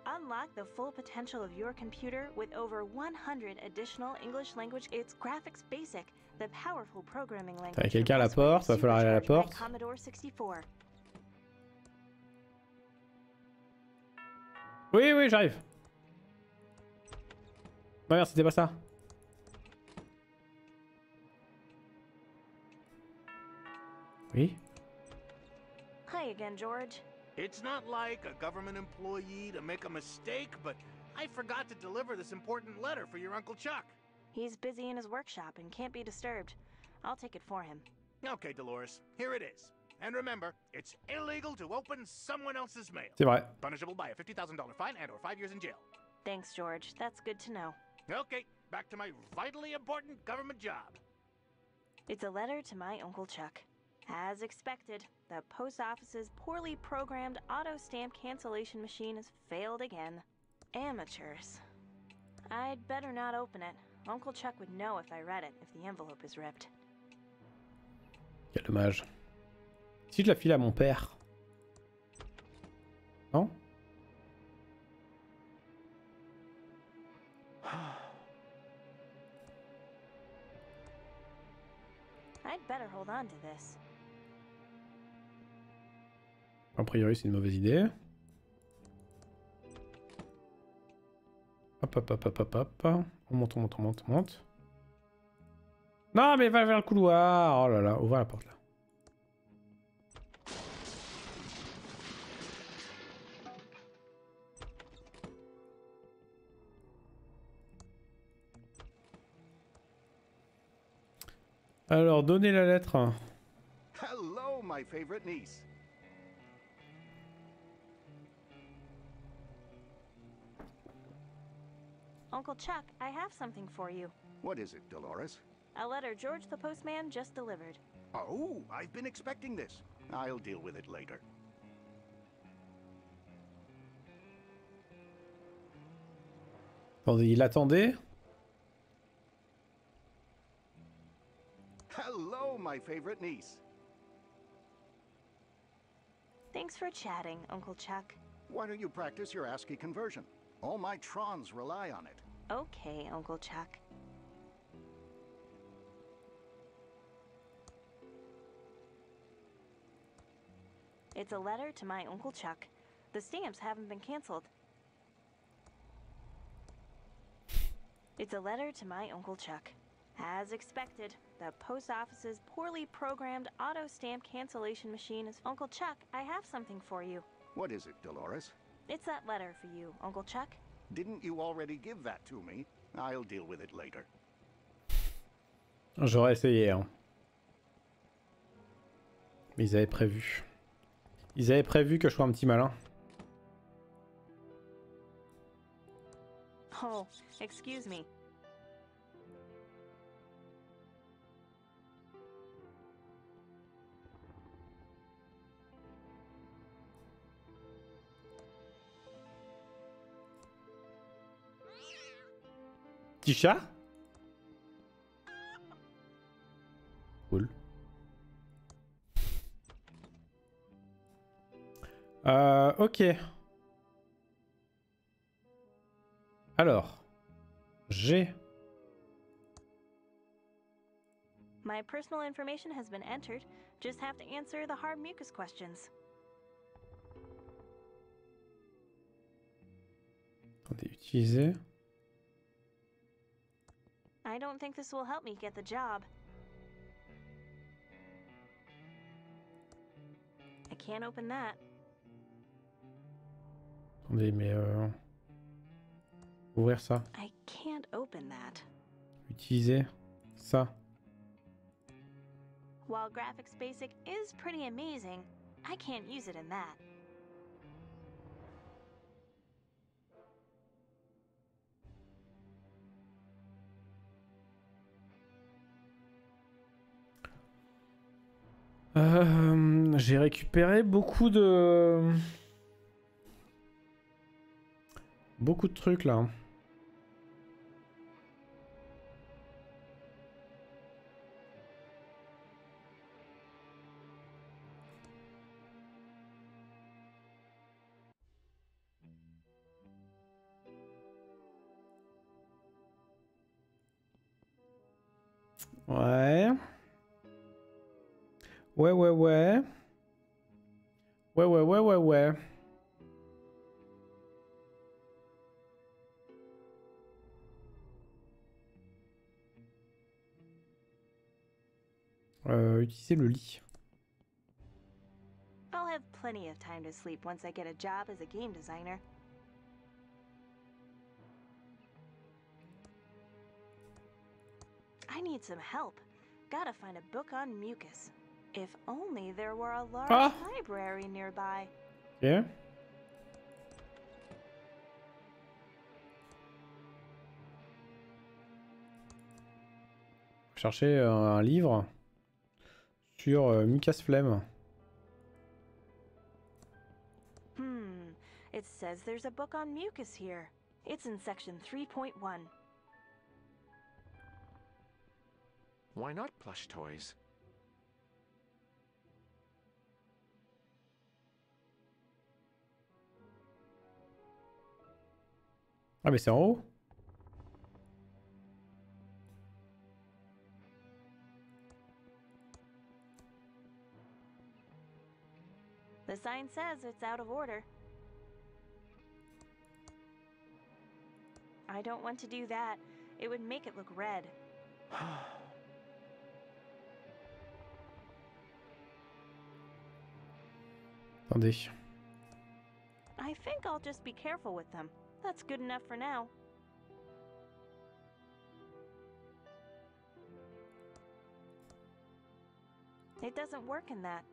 Unlock the full potential of your computer with over 100 additional English language. It's Graphics Basic, the powerful programming language. T'as quelqu'un à la porte, va falloir aller à la porte. Commodore 64. Oui, oui, j'arrive. Non, merde, c'était pas ça. Oui. Hi again, George. It's not like a government employee to make a mistake, but I forgot to deliver this important letter for your Uncle Chuck. He's busy in his workshop and can't be disturbed. I'll take it for him. Okay, Dolores, here it is. And remember, it's illegal to open someone else's mail. C'est vrai. Punishable by a $50,000 fine and or 5 years in jail. Thanks, George. That's good to know. Okay, back to my vitally important government job. It's a letter to my Uncle Chuck. As expected, the post office's poorly programmed auto stamp cancellation machine has failed again. Amateurs. I'd better not open it. Uncle Chuck would know if I read it if the envelope is ripped. Quel dommage. Si je la file à mon père. Non I'd better hold on to this. A priori, c'est une mauvaise idée. Hop, hop, hop, hop, hop, hop. On monte, on monte, on monte, on monte. Non, mais va vers le couloir. Oh là là, ouvre la porte là. Alors, donnez la lettre. Hello, my favorite niece. Uncle Chuck, I have something for you. What is it, Dolores? A letter George the postman just delivered. Oh, I've been expecting this. I'll deal with it later. Attendez, il attendait. Hello, my favorite niece. Thanks for chatting, Uncle Chuck. Why don't you practice your ASCII conversion? All my trons rely on it. Okay, Uncle Chuck. It's a letter to my Uncle Chuck. The stamps haven't been canceled. It's a letter to my Uncle Chuck. As expected, the post office's poorly programmed auto stamp cancellation machine is. Uncle Chuck, I have something for you. What is it, Dolores? It's that letter for you, Uncle Chuck. Didn't you already give that to me? I'll deal with it later. J'aurais essayé. Hein. Mais ils avaient prévu. Ils avaient prévu que je sois un petit malin. Oh, excuse me. Petit chat Cool. Euh, ok. Alors, j'ai My personal information has been entered. Just have to answer the hard mucus questions. Attendez, utiliser. I don't think this will help me get the job. I can't open that. Attendez, mais euh... ouvrir ça. I can't open that. Utiliser ça. While Graphics Basic is pretty amazing, I can't use it in that. Euh, J'ai récupéré beaucoup de... Beaucoup de trucs là. Ouais. Ouais, ouais, ouais. Ouais, ouais, ouais, ouais, ouais. Euh, utiliser le lit. I'll have plenty of time to sleep once I get a job as a game designer. I need some help. Gotta find a book on mucus. If only there were a large Ah. library nearby. Yeah. Chercher un, un livre sur euh, Mucas Flemme. Hmm, it says there's a book on mucus here. It's in section 3.1. Why not plush toys? En haut The sign says it's out of order. I don't want to do that. It would make it look red. Attendez. I think I'll just be careful with them. That's good enough for now. It doesn't work in that.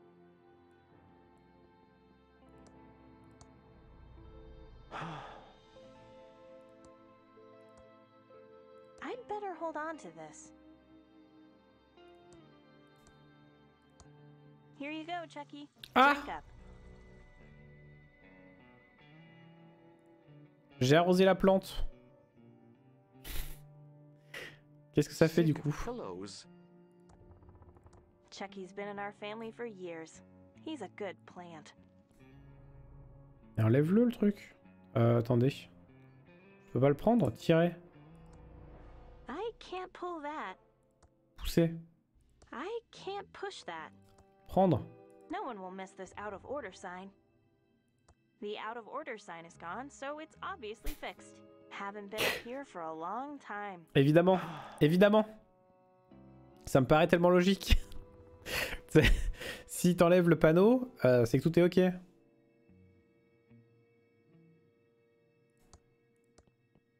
I'd better hold on to this. Here you go, Chucky. Ah Drink up. J'ai arrosé la plante. Qu'est-ce que ça fait du coup. Chucky's been in our family for years. He's a good plant. Enlève-le le truc. Euh, attendez. Je peux pas le prendre Tirer. I can't pull that. Pousser. I can't push that. Prendre. No one will miss this out of order sign. The out of order sign is gone, so it's obviously fixed. Haven't been up here for a long time. Évidemment. Évidemment. Ça me paraît tellement logique. Si t'enlèves le panneau, euh, c'est que tout est ok.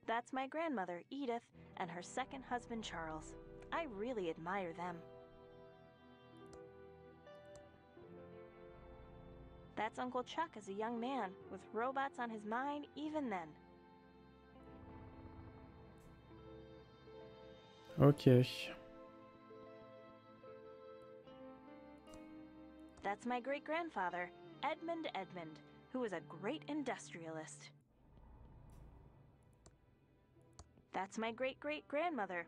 That's my grandmother, Edith, and her second husband, Charles. I really admire them. That's Uncle Chuck as a young man, with robots on his mind even then. Ok. That's my great grandfather, Edmund Edmund, who was a great industrialist. That's my great great grandmother,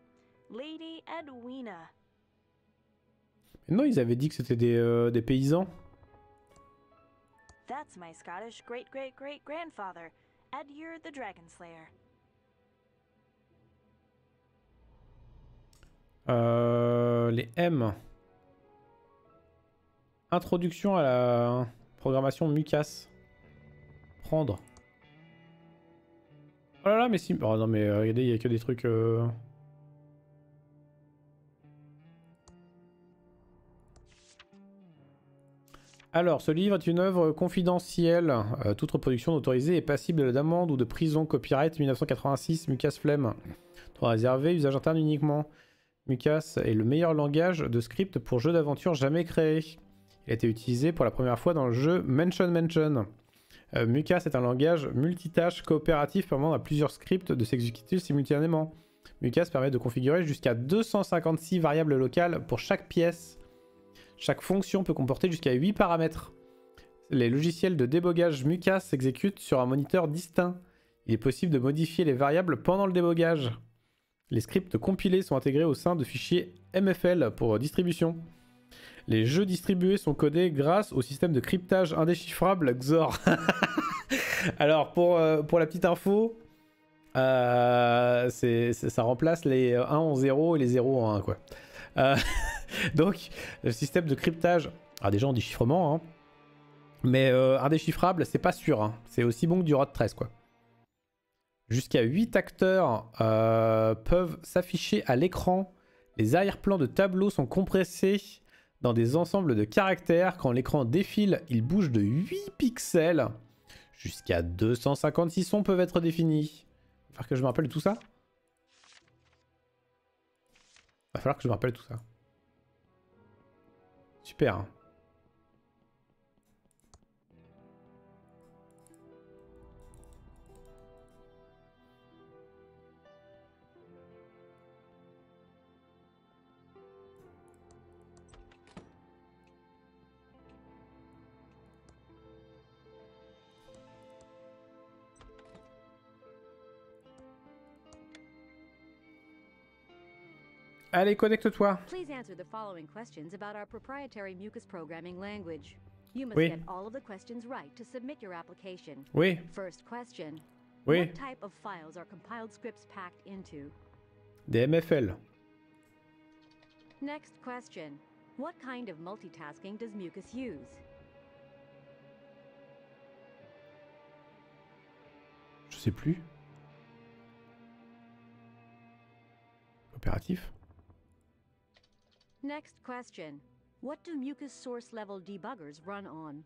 Lady Edwina. Mais non, ils avaient dit que c'était des, euh, des paysans. That's my Scottish great great great grandfather, Edyr the Dragon Slayer. Euh, les M. Introduction à la programmation Mucas. Prendre. Oh là là, mais si. Oh non, mais euh, regardez, il y a que des trucs. euh, Alors, ce livre est une œuvre confidentielle. Euh, toute reproduction autorisée est passible d'amende ou de prison. Copyright 1986, Mucas Flemme. Réservé, usage interne uniquement. Mucas est le meilleur langage de script pour jeu d'aventure jamais créé. Il a été utilisé pour la première fois dans le jeu Mention Mention. Euh, Mucas est un langage multitâche coopératif permettant à plusieurs scripts de s'exécuter simultanément. Mucas permet de configurer jusqu'à 256 variables locales pour chaque pièce. Chaque fonction peut comporter jusqu'à 8 paramètres. Les logiciels de débogage Mucas s'exécutent sur un moniteur distinct. Il est possible de modifier les variables pendant le débogage. Les scripts compilés sont intégrés au sein de fichiers MFL pour distribution. Les jeux distribués sont codés grâce au système de cryptage indéchiffrable XOR. Alors, pour, euh, pour la petite info, euh, ça remplace les 1 en 0 et les 0 en 1, quoi. Euh, donc, le système de cryptage, ah, déjà en déchiffrement, hein. mais euh, indéchiffrable, c'est pas sûr. hein. C'est aussi bon que du ROT 13, quoi. Jusqu'à 8 acteurs euh, peuvent s'afficher à l'écran. Les arrière-plans de tableau sont compressés dans des ensembles de caractères. Quand l'écran défile, il bouge de 8 pixels. Jusqu'à 256 sons peuvent être définis. Va falloir que je me rappelle tout ça. Va falloir que je me rappelle tout ça. Super. Allez, connecte-toi. Please answer the following questions about our proprietary mucus programming language. You must Oui. get all of the questions right to submit your application. Oui, First question. oui. What type of files are compiled scripts packed into? Des MFL. Next question. What kind of multitasking does mucus use? Je sais plus. Opératif. Next question. What do mucus source level debuggers run on?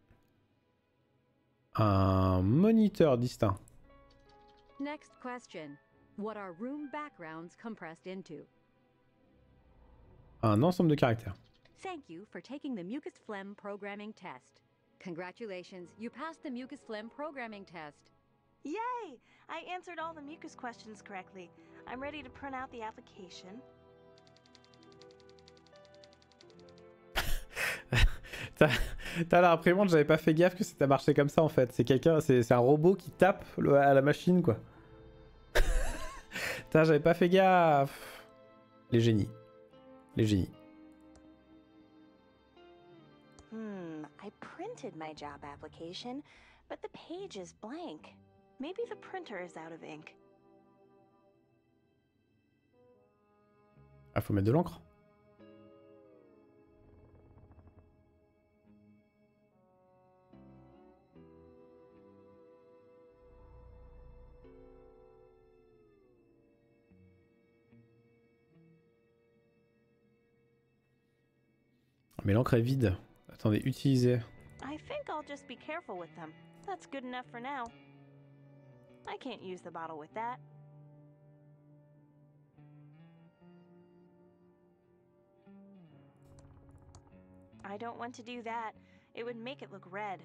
Un moniteur distinct. Next question. What are room backgrounds compressed into? Un ensemble de caractères. Thank you for taking the mucus phlegm programming test. Congratulations, you passed the mucus phlegm programming test. Yay! I answered all the mucus questions correctly. I'm ready to print out the application. T'as t'as l'imprimante, j'avais pas fait gaffe que c'était marché comme ça en fait. C'est quelqu'un, c'est c'est un robot qui tape le- à la machine quoi. Putain, j'avais pas fait gaffe. Les génies. Les génies. Hmm, I printed my job application, but the page is blank. Maybe the printer is out of ink. Ah, faut mettre de l'encre. Mais l'encre est vide. Attendez, utiliser. I think I'll just be careful with them. That's good enough for now. I can't use the bottle with that. I don't want to do that. It would make it look red.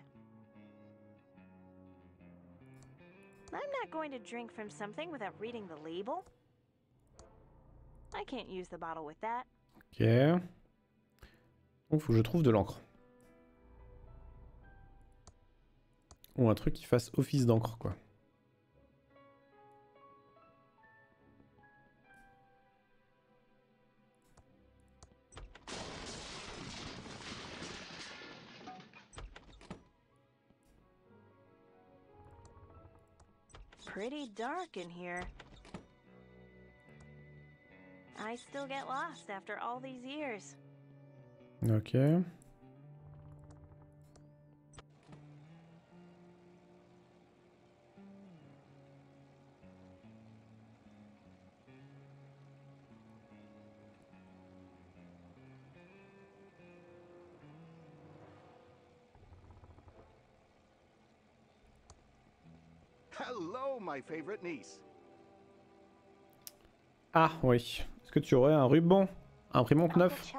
I'm not going to drink from something without reading the label. I can't use the bottle with that. Ok. Donc faut que je trouve de l'encre. Ou un truc qui fasse office d'encre quoi. Pretty dark in here. I still get lost after all these years. Ok. Hello, my favorite niece. Ah oui. Est-ce que tu aurais un ruban? Imprimante Uncle neuf?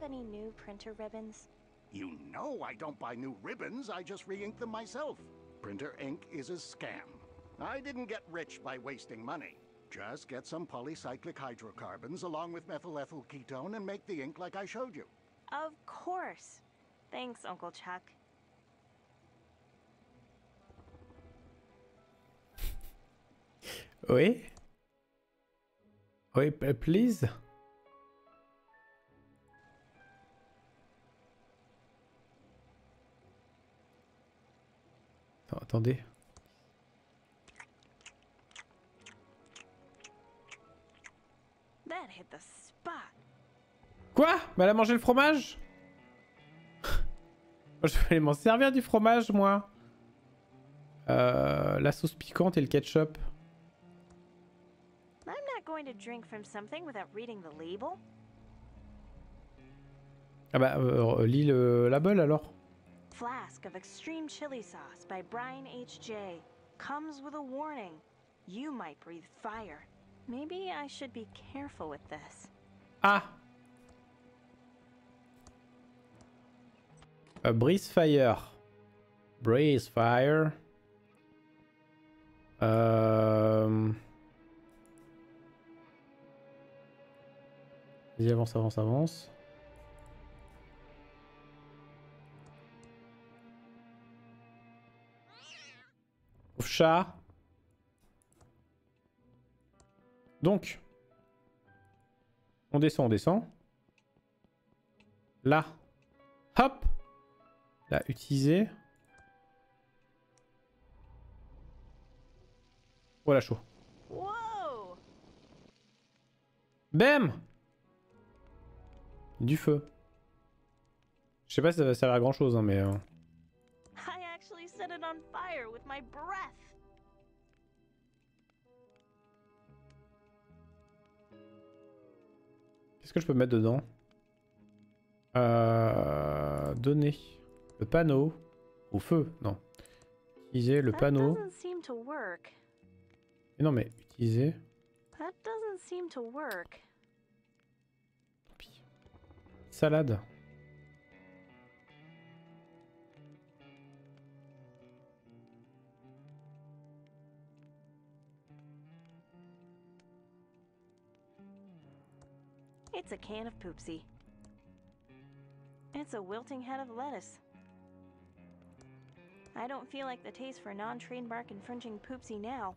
Have any new printer ribbons? You know I don't buy new ribbons, I just re-ink them myself. Printer ink is a scam. I didn't get rich by wasting money. Just get some polycyclic hydrocarbons along with methyl ethyl ketone and make the ink like I showed you. Of course. Thanks, Uncle Chuck. Oui Oui, please Attends, attendez. Quoi? Mais elle a mangé le fromage? Je vais m'en servir du fromage, moi. Euh, la sauce piquante et le ketchup. Ah bah, euh, lis le label alors. Flask of extreme chili sauce by Brian H.J. Comes with a warning. You might breathe fire. Maybe I should be careful with this. Ah A Breeze Fire. Breeze Fire. Um... Vas-y, avance, avance, avance. Chat. Donc, on descend, on descend. Là. Hop. Là, utiliser. Voilà, chaud. Whoa! Bam Du feu. Je sais pas si ça va servir à grand chose, hein, mais... euh, fire with my breath. Qu'est-ce que je peux mettre dedans? Euh... Donner. Le panneau. Au feu, non. Utiliser le panneau. doesn't seem to work. Mais non, mais utiliser. That doesn't seem to work. Tant pis. Salade. It's a can of poopsie. It's a wilting head of lettuce. I don't feel like the taste for non-trademark infringing poopsie now.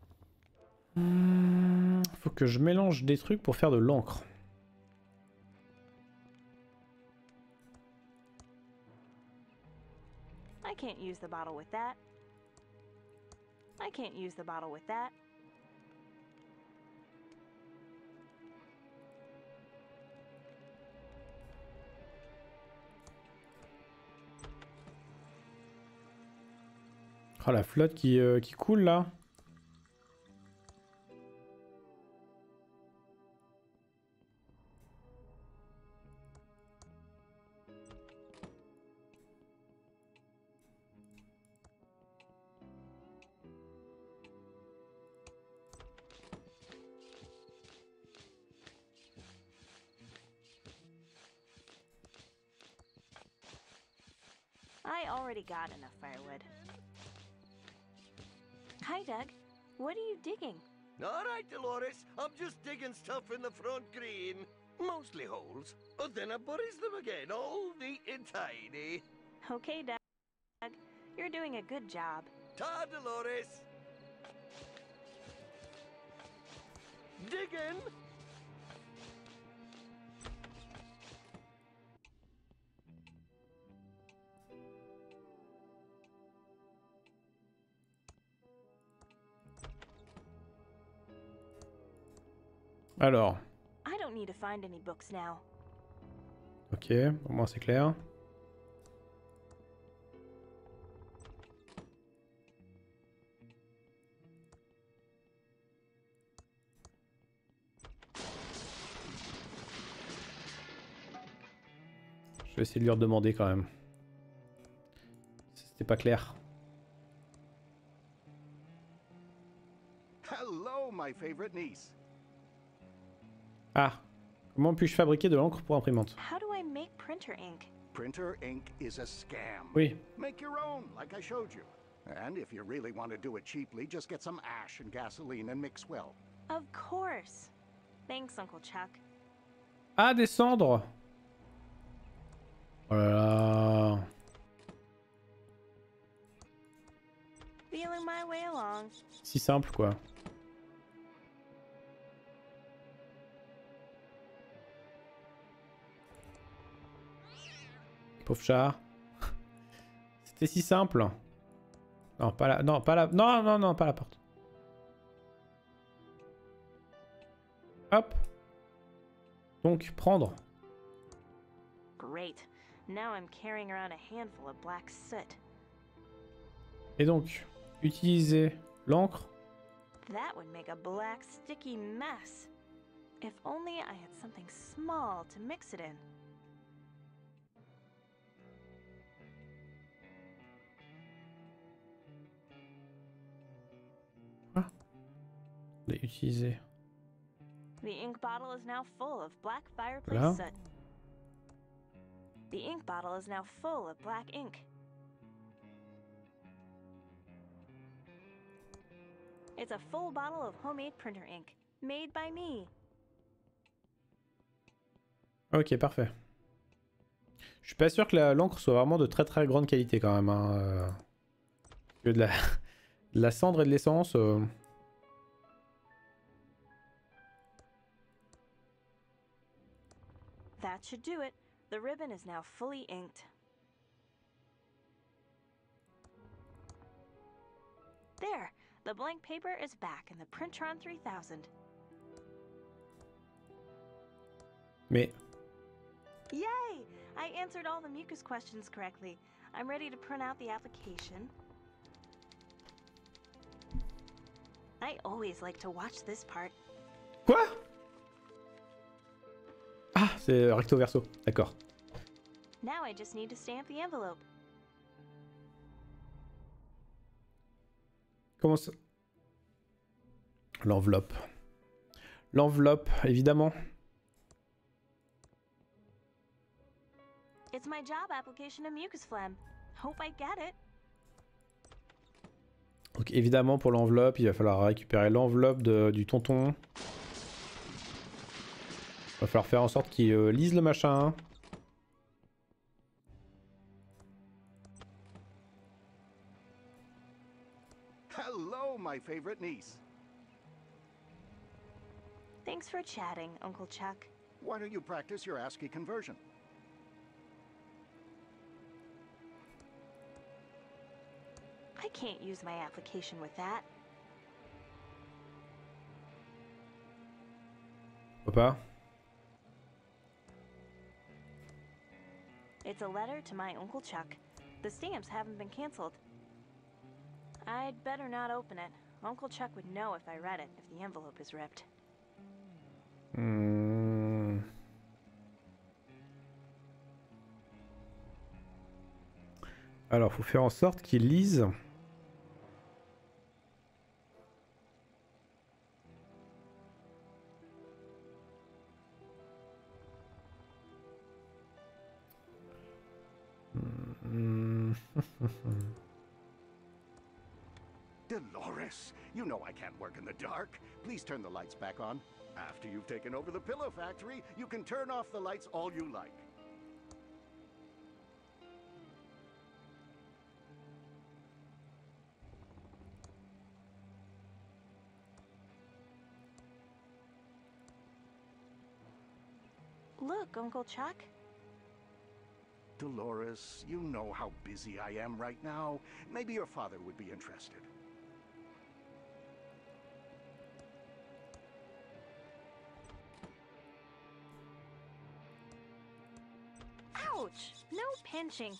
Hmm, Faut que je mélange des trucs pour faire de l'encre. I can't use the bottle with that. I can't use the bottle with that. Oh, la flotte qui, euh, qui coule là. I already got enough firewood. Hi, Doug. What are you digging? All right, Dolores. I'm just digging stuff in the front green. Mostly holes. But then I buries them again, all neat and tidy. Okay, Doug. You're doing a good job. Ta, Dolores. Digging. Now. ok, au moins c'est clair. Je vais essayer de lui redemander quand même. C'était pas clair. Hello, my favorite niece. Ah, comment puis-je fabriquer de l'encre pour imprimante? How do I make printer ink? Printer ink is a scam. Oui, Make your own, like I showed you. And if you really want to do it cheaply, just get some ash and gasoline and mix well. Of course. Thanks, Uncle Chuck. Ah, des cendres Oh là là. Feeling my way along. Si simple quoi. Pauvre chat. C'était si simple. Non, pas la... Non, pas la... Non, non, non, pas la porte. Hop. Donc, prendre. Great. Now I'm carrying around a handful of black soot. Et donc, utiliser l'encre. That would make a black sticky mess. If only I had something small to mix it in. Les utiliser. The ink bottle is now full of black fireplace Voilà. soot. The ink bottle is now full of black ink. It's a full bottle of homemade printer ink, made by me. Ok, parfait. Je suis pas sûr que la- l'encre soit vraiment de très très grande qualité quand même. Hein. euh. Que de la... de la cendre et de l'essence. euh. That should do it. The ribbon is now fully inked. There! The blank paper is back in the Printron 3000. Me. Yay! I answered all the mucus questions correctly. I'm ready to print out the application. I always like to watch this part. Ah, c'est recto verso. D'accord. Now I just need to stamp the envelope. Comment ça? L'enveloppe. L'enveloppe, évidemment. It's my job application to mucus phlegm. Hope I get it. Donc évidemment pour l'enveloppe, il va falloir récupérer l'enveloppe du tonton. Il va falloir faire en sorte qu'il euh, lise le machin. Hello, my favorite niece. Thanks for chatting, Uncle Chuck. Why don't you practice your ASCII conversion? I can't use my application with that. Pourquoi It's a letter to my Uncle Chuck. The stamps haven't been canceled. I'd better not open it. Uncle Chuck would know if I read it if the envelope is ripped. Hmm. Alors, faut faire en sorte qu'il lise. Mm-hmm. Dolores, you know I can't work in the dark. Please turn the lights back on. After you've taken over the pillow factory, you can turn off the lights all you like. Look, Uncle Chuck. Dolores, you know how busy I am right now. Maybe your father would be interested. Ouch! No pinching.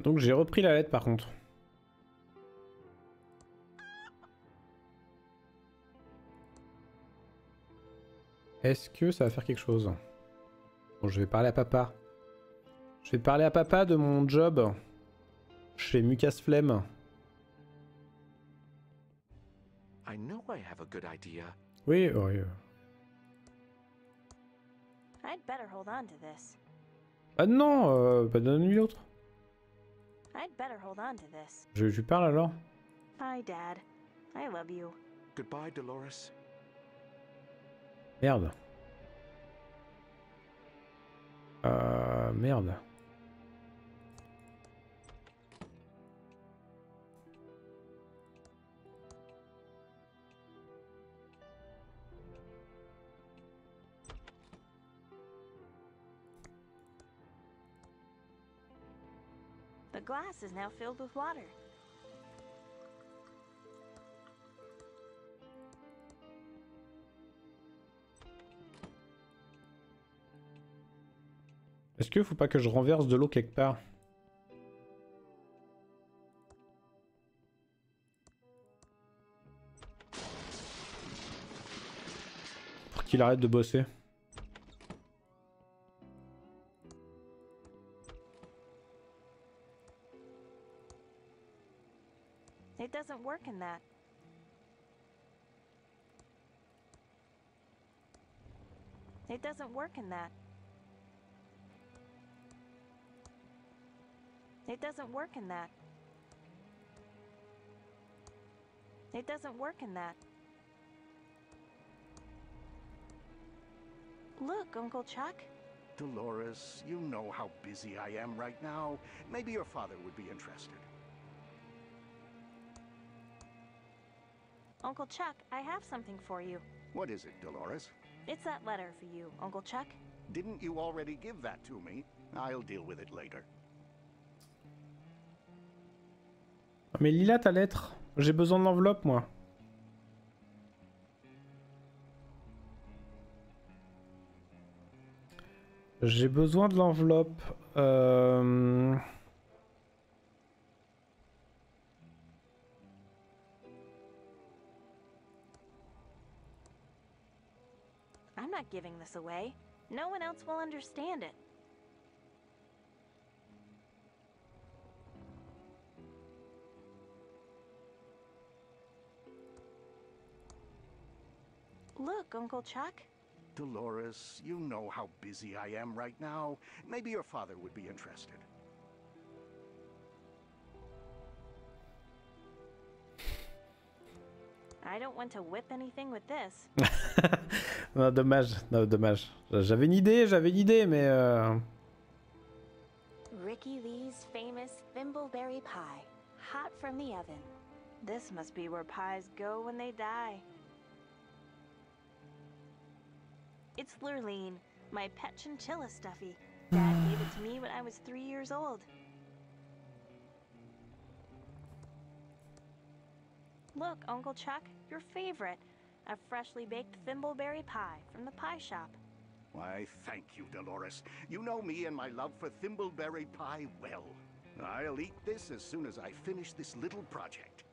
Donc j'ai repris la lettre par contre. Est-ce que ça va faire quelque chose? Bon, je vais parler à papa. Je vais parler à papa de mon job chez Mucas Flemme. I know I have a good idea. Oui, oui. I'd better hold on to this. Ah non, euh, bah donne-lui l'autre. I'd better hold on to this. Je, je lui parle alors. Bye, Dad. I love you. Goodbye, Dolores. Merde. Euh, merde. The glass is now filled with water. Faut pas que je renverse de l'eau quelque part Pour qu'il arrête de bosser. It doesn't work in that. It doesn't work in that. It doesn't work in that. It doesn't work in that. Look, Uncle Chuck. Dolores, you know how busy I am right now. Maybe your father would be interested. Uncle Chuck, I have something for you. What is it, Dolores? It's that letter for you, Uncle Chuck. Didn't you already give that to me? I'll deal with it later. Mais lis-la ta lettre. J'ai besoin de l'enveloppe, moi. J'ai besoin de l'enveloppe. Euh... I'm not giving this away. No one else will understand it. Look, Uncle Chuck. Dolores, you know how busy I am right now. Maybe your father would be interested. I don't want to whip anything with this. non, dommage, non, dommage. J'avais une idée, j'avais une idée, mais... Euh... Ricky Lee's famous thimbleberry pie, hot from the oven. This must be where pies go when they die. It's Lurline, my pet chinchilla stuffy. Dad gave it to me when I was three years old. Look, Uncle Chuck, your favorite. A freshly baked thimbleberry pie from the pie shop. Why, thank you, Dolores. You know me and my love for thimbleberry pie well. I'll eat this as soon as I finish this little project.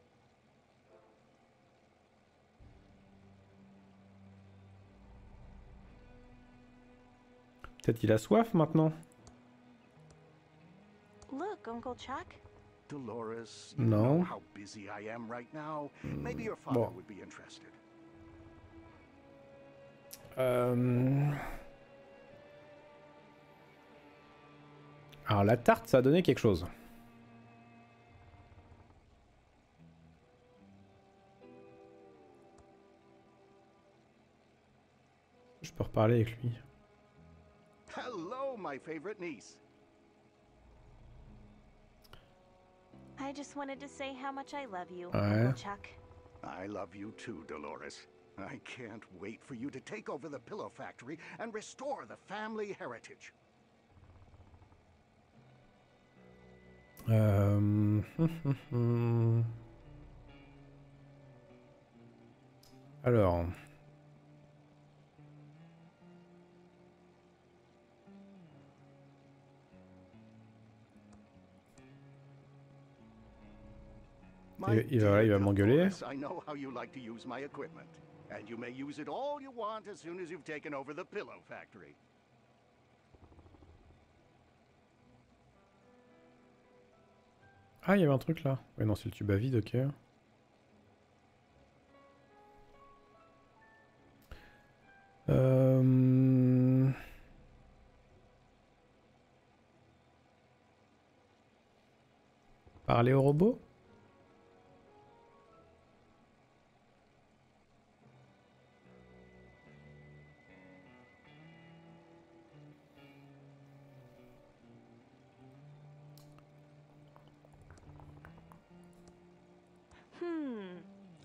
Am right now. Maybe your father bon. would be interested. Euh... Alors la tarte, ça a donné quelque chose. Je peux reparler avec lui. Hello, my favorite niece. I just wanted to say how much I love you, Ouais. Uncle Chuck. I love you too, Dolores. I can't wait for you to take over the pillow factory and restore the family heritage. Euh... Alors... taken over the pillow factory. Ah, il y avait un truc là. Ouais, non, c'est le tube à vide, ok. Euh... Parler au robot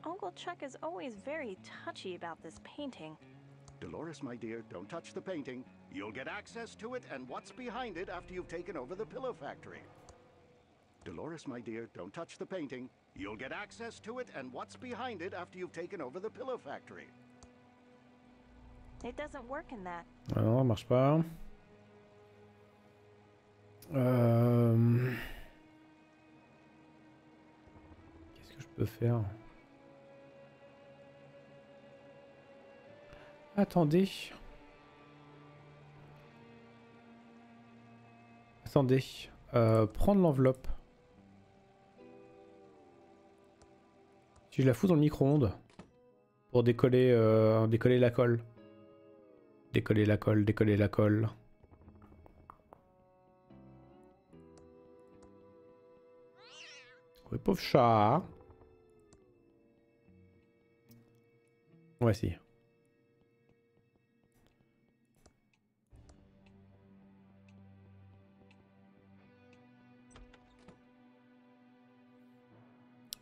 Uncle Chuck is always very touchy about this painting. Dolores, my dear, don't touch the painting. You'll get access to it and what's behind it after you've taken over the pillow factory. Dolores, my dear, don't touch the painting. You'll get access to it and what's behind it after you've taken over the pillow factory. It doesn't work in that. Non, marche pas. Euh... Qu'est-ce que je peux faire Attendez. Attendez. Euh, prendre l'enveloppe. Si je la fous dans le micro-ondes pour décoller, euh, décoller la colle. Décoller la colle, décoller la colle. Oui, pauvre chat. Va essayer.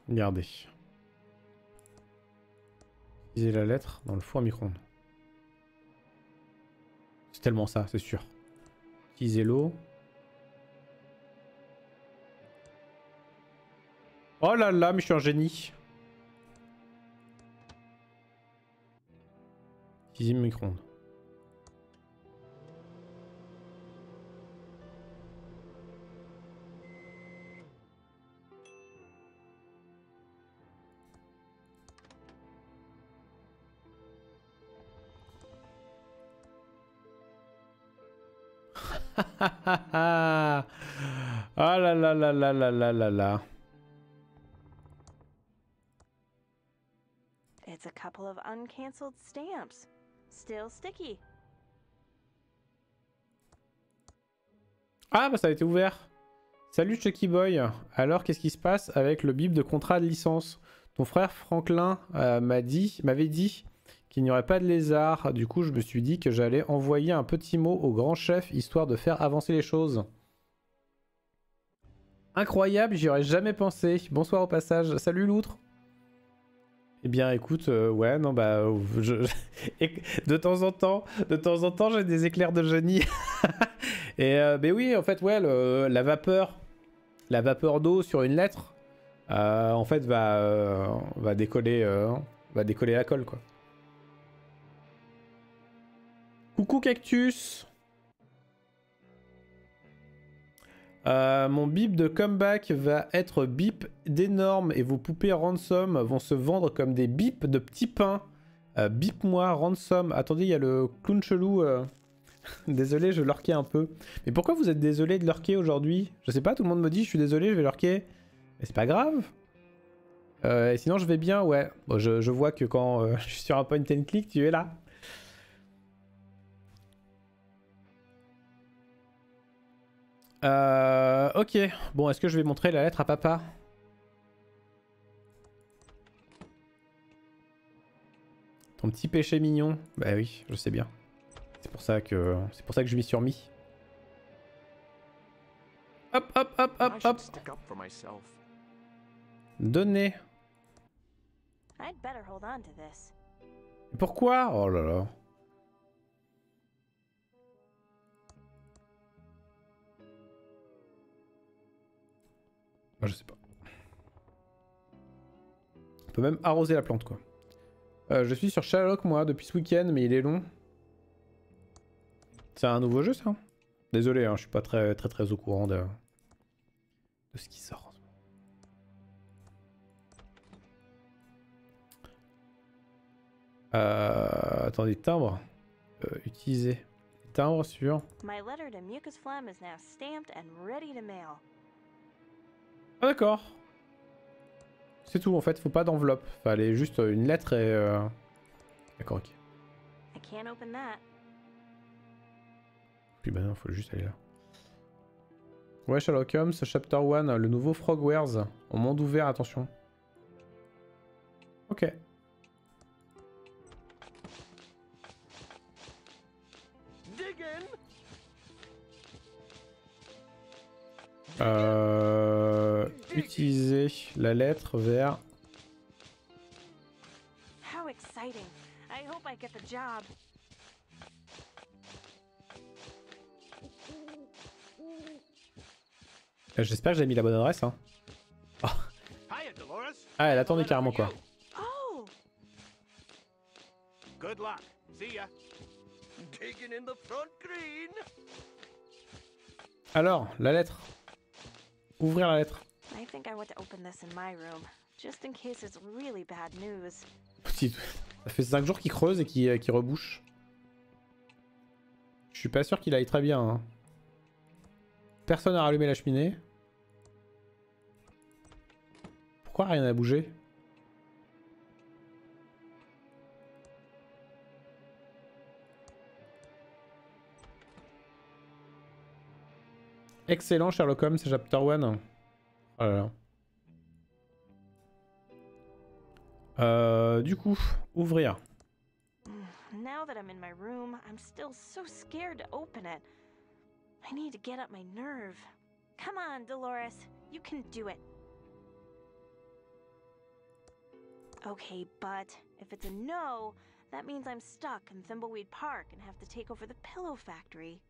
Regardez. Utiliser la lettre dans le four micro-ondes. C'est tellement ça, c'est sûr. Utiliser l'eau. Oh là là, mais je suis un génie. Utiliser le micro-ondes. ah là là là là là là là là. It's a couple of uncancelled stamps. Still sticky. Ah bah ça a été ouvert. Salut Chucky Boy. Alors qu'est-ce qui se passe avec le bip de contrat de licence? Ton frère Franklin euh, m'a dit, m'avait dit qu'il n'y aurait pas de lézard. Du coup, je me suis dit que j'allais envoyer un petit mot au grand chef histoire de faire avancer les choses. Incroyable, j'y aurais jamais pensé. Bonsoir au passage. Salut l'outre. Eh bien, écoute, euh, ouais, non, bah, euh, de temps en temps, de temps en temps, j'ai des éclairs de génie. Et euh, ben oui, en fait, ouais, la vapeur, la vapeur d'eau sur une lettre, en fait, va, décoller, va décoller la colle, quoi. Coucou cactus. Euh, mon bip de comeback va être bip d'énorme et vos poupées ransom vont se vendre comme des bips de petits pains. Euh, bip moi ransom. Attendez, il y a le clown chelou. euh. désolé, je lurquais un peu. Mais pourquoi vous êtes désolé de lurquer aujourd'hui? Je sais pas, tout le monde me dit je suis désolé, je vais lurquer. Mais c'est pas grave. Sinon je vais bien, ouais. Je, je vois que quand je suis sur un point and click, tu es là. Euh, ok, bon, est-ce que je vais montrer la lettre à papa? Ton petit péché mignon Bah oui, je sais bien. C'est pour ça que c'est pour ça que je m'y suis remis. Hop, hop, hop, hop, hop. stick up for myself. Donner. I'd better hold on to this. Pourquoi? Oh là là. Je sais pas. On peut même arroser la plante, quoi. Euh, je suis sur Sherlock, moi, depuis ce week-end, mais il est long. C'est un nouveau jeu, ça? Désolé, hein, je suis pas très, très, très au courant de, de ce qui sort. Euh, attendez, timbre. Euh, utiliser. Timbre sur. Ah d'accord. C'est tout en fait, faut pas d'enveloppe. Fallait juste euh, une lettre et... euh, D'accord, ok. I can't open that. Puis bah non, faut juste aller là. Ouais, Sherlock Holmes, Chapter 1, le nouveau Frogwares. En monde ouvert, attention. Ok. Euh... Utiliser la lettre vers... I hope I get the job. Euh, J'espère que j'ai mis la bonne adresse. Hein. Hiya, Dolores. Ah, elle attendait carrément quoi. Oh! Good luck. See ya. Digging in the front green. Alors, la lettre. Ouvrir la lettre. I think I want to open this in my room, just in case it's really bad news. Ça fait 5 jours qu'il creuse et qu'il euh, qu'il rebouche. Je suis pas sûr qu'il aille très bien. hein. Personne n'a rallumé la cheminée. Pourquoi rien n'a bougé? Excellent Sherlock Holmes, chapter 1. Oh là là. Euh, du coup, ouvrir. Now that I'm in my room, I'm still so scared to open it. I need to get up my nerve. Come on, Dolores. You can do it. Okay, but if it's a no, that means I'm stuck in Thimbleweed Park and have to take over the pillow factory.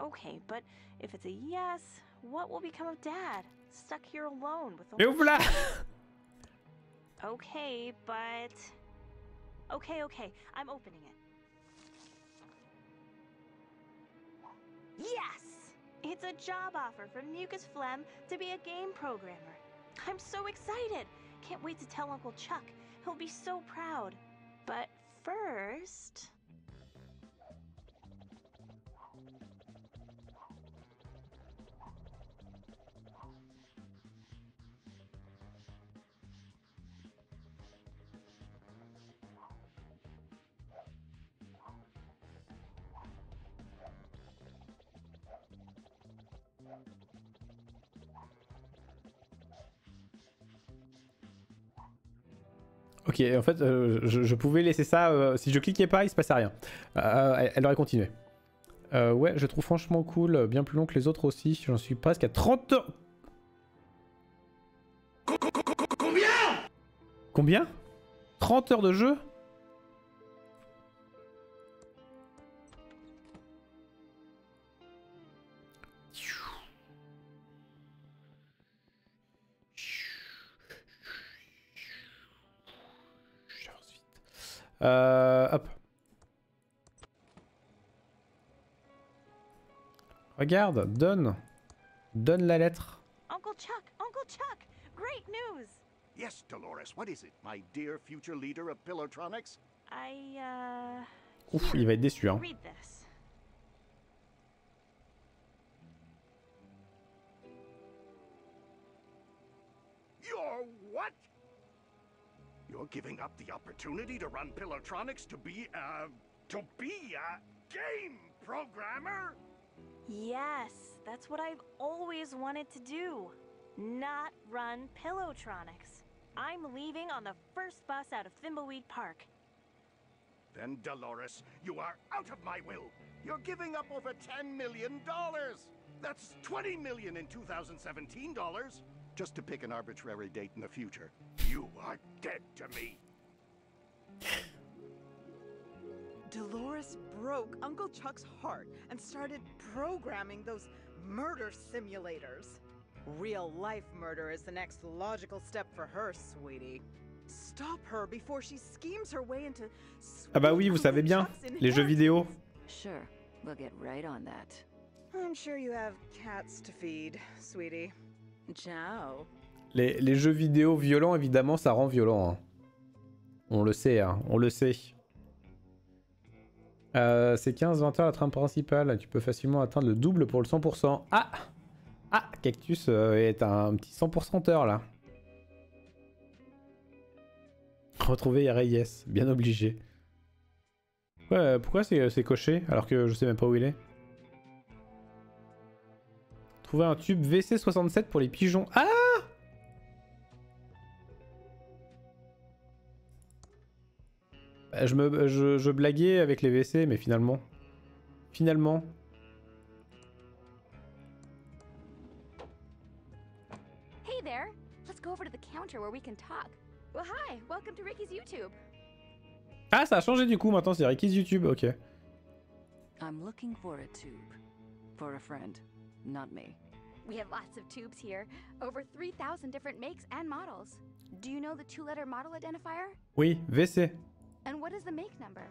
Okay, but if it's a yes, what will become of Dad? Stuck here alone with the. Okay, but. Okay, okay, I'm opening it. Yes! It's a job offer from Mucus Phlegm to be a game programmer. I'm so excited! Can't wait to tell Uncle Chuck. He'll be so proud. But first. Ok, en fait, euh, je, je pouvais laisser ça. euh, si je cliquais pas, il se passait rien. Euh, elle, elle aurait continué. Ouais, je trouve franchement cool, bien plus long que les autres aussi. J'en suis presque à 30 heures. Combien? Combien? 30 heures de jeu? Euh, hop. Regarde, donne. Donne la lettre. Uncle Chuck! Uncle Chuck! Great news! Yes, Dolores. What is it, my dear future leader of Pilotronics? I, uh. Ouf, il va être déçu. Hein. Read this. You're giving up the opportunity to run Pilotronics to be a to be a game programmer? Yes, that's what I've always wanted to do. Not run Pillowtronics. I'm leaving on the first bus out of Thimbleweed Park. Then, Dolores, you are out of my will. You're giving up over $10 million. That's 20 million in 2017 dollars. Just to pick an arbitrary date in the future. You are dead to me. Dolores broke Uncle Chuck's heart and started programming those murder simulators. Real life murder is the next logical step for her, sweetie. Stop her before she schemes her way into. Ah bah oui, vous savez bien, les jeux vidéo. Sure, we'll get right on that. I'm sure you have cats to feed, sweetie. Ciao. Les, jeux vidéo violents, évidemment, ça rend violent. hein. On le sait, hein, on le sait. Euh, c'est 15-20 heures la trame principale. Tu peux facilement atteindre le double pour le 100%. Ah Ah Cactus euh, est un petit 100% heure là. Retrouver Reyes, bien obligé. Ouais, pourquoi c'est coché alors que je sais même pas où il est? Trouver un tube VC67 pour les pigeons. Ah Bah, je, me, je, je blaguais avec les WC, mais finalement... Finalement... Hey there! Let's go over to the counter where we can talk. Well, hi. Welcome to Ricky's YouTube. Ah, ça a changé du coup, maintenant c'est Ricky's YouTube, ok. I'm looking for a tube. For a friend, not me. We have lots of tubes here. Over 3,000 different makes and models. Do you know the two-letter model identifier? Oui, VC, And what is the make number?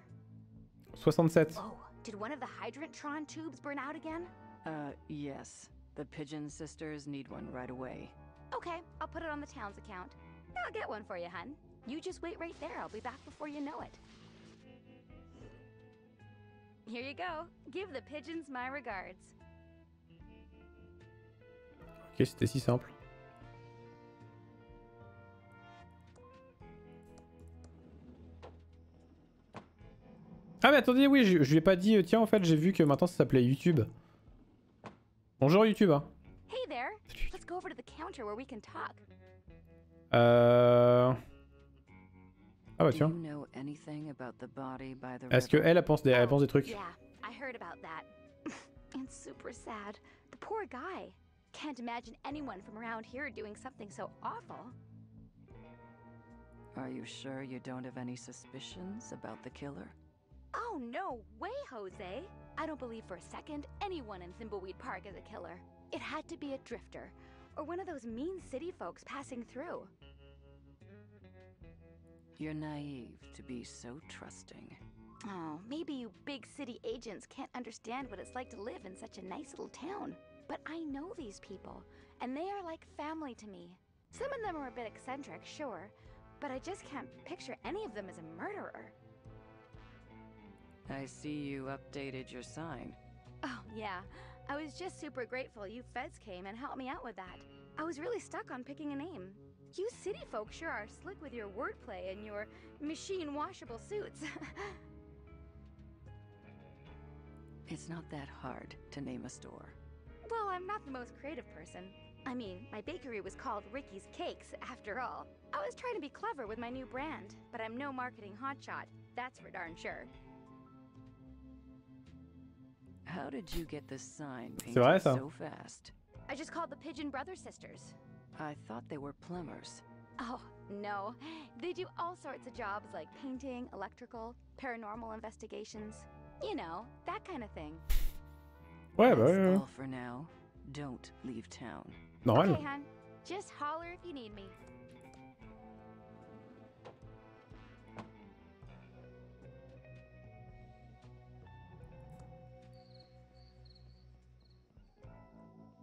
67. Oh, did one of the Hydrantron tubes burn out again? Uh, yes. The Pigeon sisters need one right away. Okay, I'll put it on the town's account. I'll get one for you, hun. You just wait right there. I'll be back before you know it. Here you go. Give the pigeons my regards. Ok, c'était si simple. Ah mais attendez, oui, je, je lui ai pas dit, euh, tiens en fait j'ai vu que maintenant ça s'appelait YouTube. Bonjour YouTube. Hein. Hey there. Let's go over to the counter where we can talk. Euh... Ah bah tiens. Est-ce que elle, elle pense des, elle pense des trucs? Yeah, I heard about that. it's super sad. The poor guy. Can't imagine anyone from around here doing something so awful. Are you sure you don't have any suspicions about the killer? Oh, no way, Jose. I don't believe for a second anyone in Thimbleweed Park is a killer. It had to be a drifter, or one of those mean city folks passing through. You're naive to be so trusting. Oh, maybe you big city agents can't understand what it's like to live in such a nice little town. But I know these people, and they are like family to me. Some of them are a bit eccentric, sure, but I just can't picture any of them as a murderer. I see you updated your sign. Oh, yeah. I was just super grateful you feds came and helped me out with that. I was really stuck on picking a name. You city folk sure are slick with your wordplay and your machine washable suits. It's not that hard to name a store. Well, I'm not the most creative person. I mean, my bakery was called Ricky's Cakes, after all. I was trying to be clever with my new brand, but I'm no marketing hotshot. That's for darn sure. How did you get this sign C'est vrai, painted ça. so fast? I just called the Pigeon Brother Sisters. I thought they were plumbers. Oh, no. They do all sorts of jobs like painting, electrical, paranormal investigations. You know, that kind of thing. Ouais, bah. you ouais. Normal.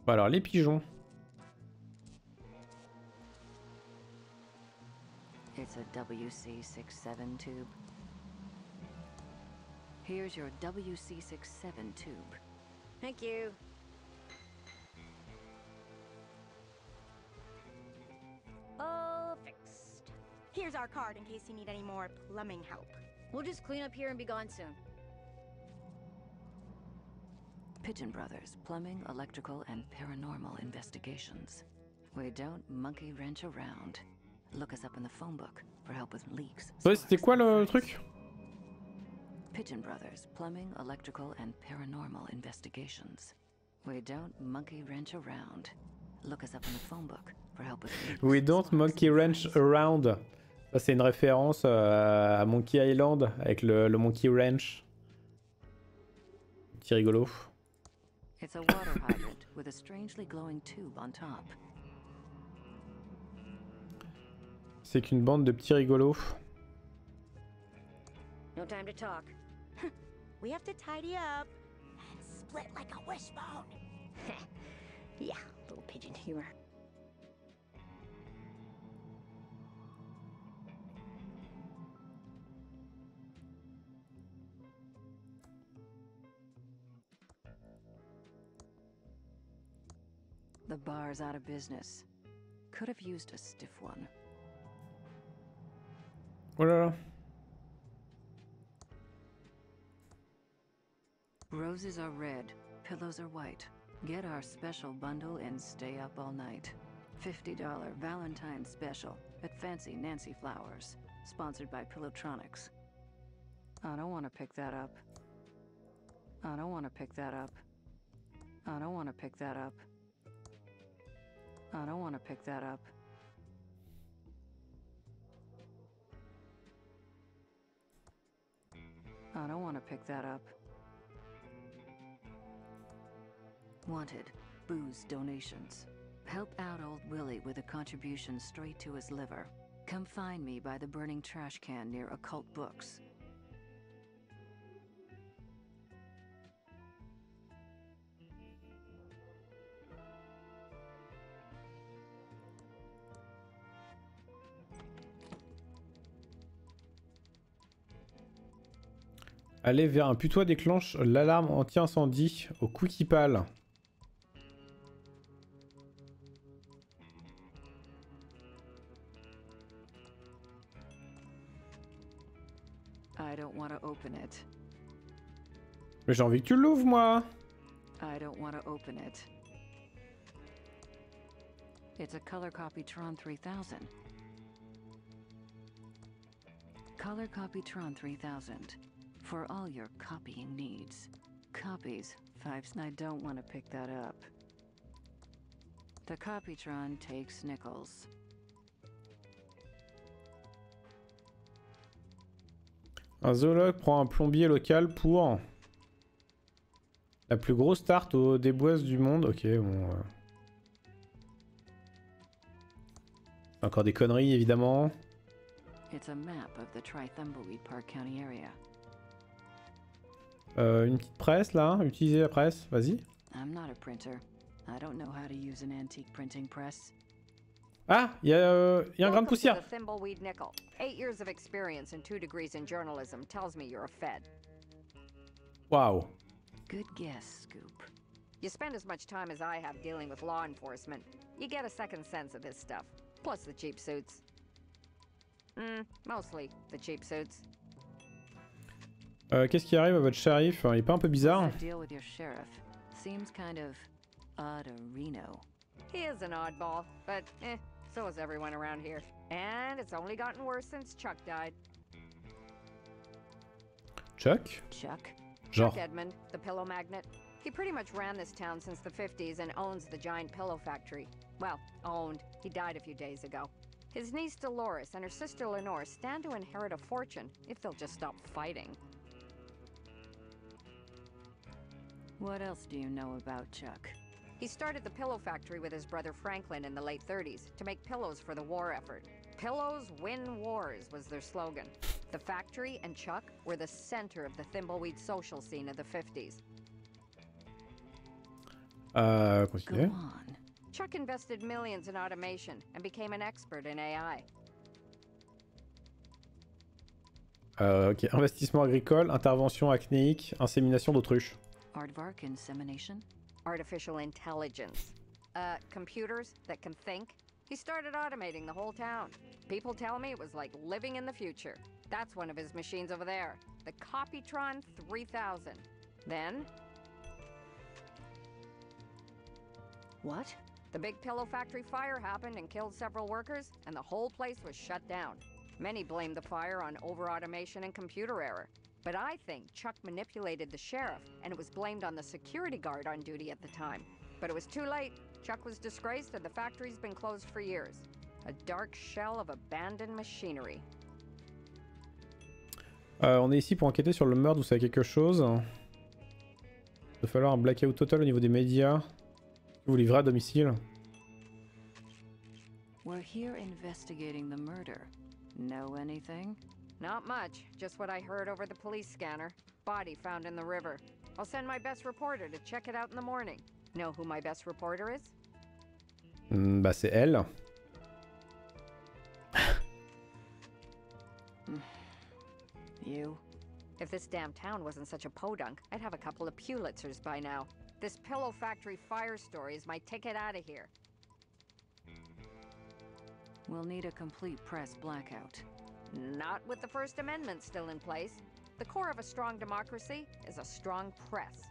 Bon, alors, les pigeons. It's a WC67 tube. Here's your WC67 tube. Thank you. All fixed. Here's our card in case you need any more plumbing help. We'll just clean up here and be gone soon. Pigeon Brothers, plumbing, electrical, and paranormal investigations. We don't monkey wrench around. Look us up in the phone book for help with leaks. Ouais, c'était quoi le truc Pigeon Brothers, plumbing, electrical, and paranormal investigations. We don't monkey wrench around. Look us up in the phone book for help with. We don't monkey wrench around. Ça, c'est une référence euh, à Monkey Island avec le, le monkey wrench. Petit rigolo. It's a water hydrant with a strangely glowing tube on top. C'est qu'une bande de petits rigolos. No time to talk. We have to tidy up and split like a wishbone. yeah, little pigeon humor. The bar's out of business. Could have used a stiff one. Oh Roses are red, pillows are white. Get our special bundle and stay up all night. $50 Valentine special at Fancy Nancy Flowers, sponsored by Pillowtronics. I don't want to pick that up. I don't want to pick that up. I don't want to pick that up. I don't want to pick that up. I don't want to pick that up. Wanted. Booze donations. Help out old Willie with a contribution straight to his liver. Come find me by the burning trash can near Occult Books. Aller vers un putois déclenche l'alarme anti-incendie au coup I don't want to open it. Mais j'ai envie que tu l'ouvres, moi I don't want to open it. It's a color copy Tron 3000. Color copy Tron 3000. For all your copying needs. Copies. Fives, I don't want to pick that up. The Copytron takes nickels. Un zoologue prend un plombier local pour... La plus grosse tarte aux déboises du monde. Ok, bon... euh. Encore des conneries, évidemment. It's a map of the Tri-Thumbleweed Park County area. Euh, une petite presse, là. Utiliser la presse. Vas-y. I'm not a printer. I don't know how to use an antique printing press. Ah, il y, a, euh, y a un grain de poussière. the Thimbleweed Nickel. Eight years of experience and two degrees in journalism tells me you're a Fed. Waouh. Good guess, Scoop. You spend as much time as I have dealing with law enforcement. You get a second sense of this stuff. Plus the cheap suits. Hmm, mostly the cheap suits. Euh, Qu'est-ce qui arrive à votre shérif? Il est pas un peu bizarre seems kind of odd-a-reno. He is an oddball, but eh, so is everyone around here. And it's only gotten worse since Chuck died. Chuck Chuck? Genre. Chuck Edmund, the pillow magnet. He pretty much ran this town since the 50s and owns the giant pillow factory. Well, owned. He died a few days ago. His niece Dolores and her sister Lenore stand to inherit a fortune if they'll just stop fighting. What else do you know about Chuck? He started the pillow factory with his brother Franklin in the late 30s to make pillows for the war effort. Pillows win wars was their slogan. The factory and Chuck were the center of the Thimbleweed social scene of the 50s. Euh, continuez. Chuck invested millions in automation and became an expert in AI. Euh, ok, investissement agricole, intervention acnéique, insémination d'autruche. Aardvark insemination? Artificial intelligence. Uh, computers that can think. He started automating the whole town. People tell me it was like living in the future. That's one of his machines over there, the Copytron 3000. Then, What? the big pillow factory fire happened and killed several workers, and the whole place was shut down. Many blame the fire on over automation and computer error. But I think Chuck manipulated the sheriff, and it was blamed on the security guard on duty at the time. But it was too late. Chuck was disgraced, and the factory's been closed for years. A dark shell of abandoned machinery. Euh, on est ici pour enquêter sur le meurtre, vous savez quelque chose Il va falloir un blackout total au niveau des médias. Vous livrez à domicile We're here investigating the murder. Know anything? Not much, just what I heard over the police scanner. Body found in the river. I'll send my best reporter to check it out in the morning. Know who my best reporter is? Hmm, Bah c'est elle. You? If this damn town wasn't such a podunk, I'd have a couple of Pulitzers by now. This pillow factory fire story is my ticket out of here. We'll need a complete press blackout. Not with the First Amendment still in place. The core of a strong democracy is a strong press.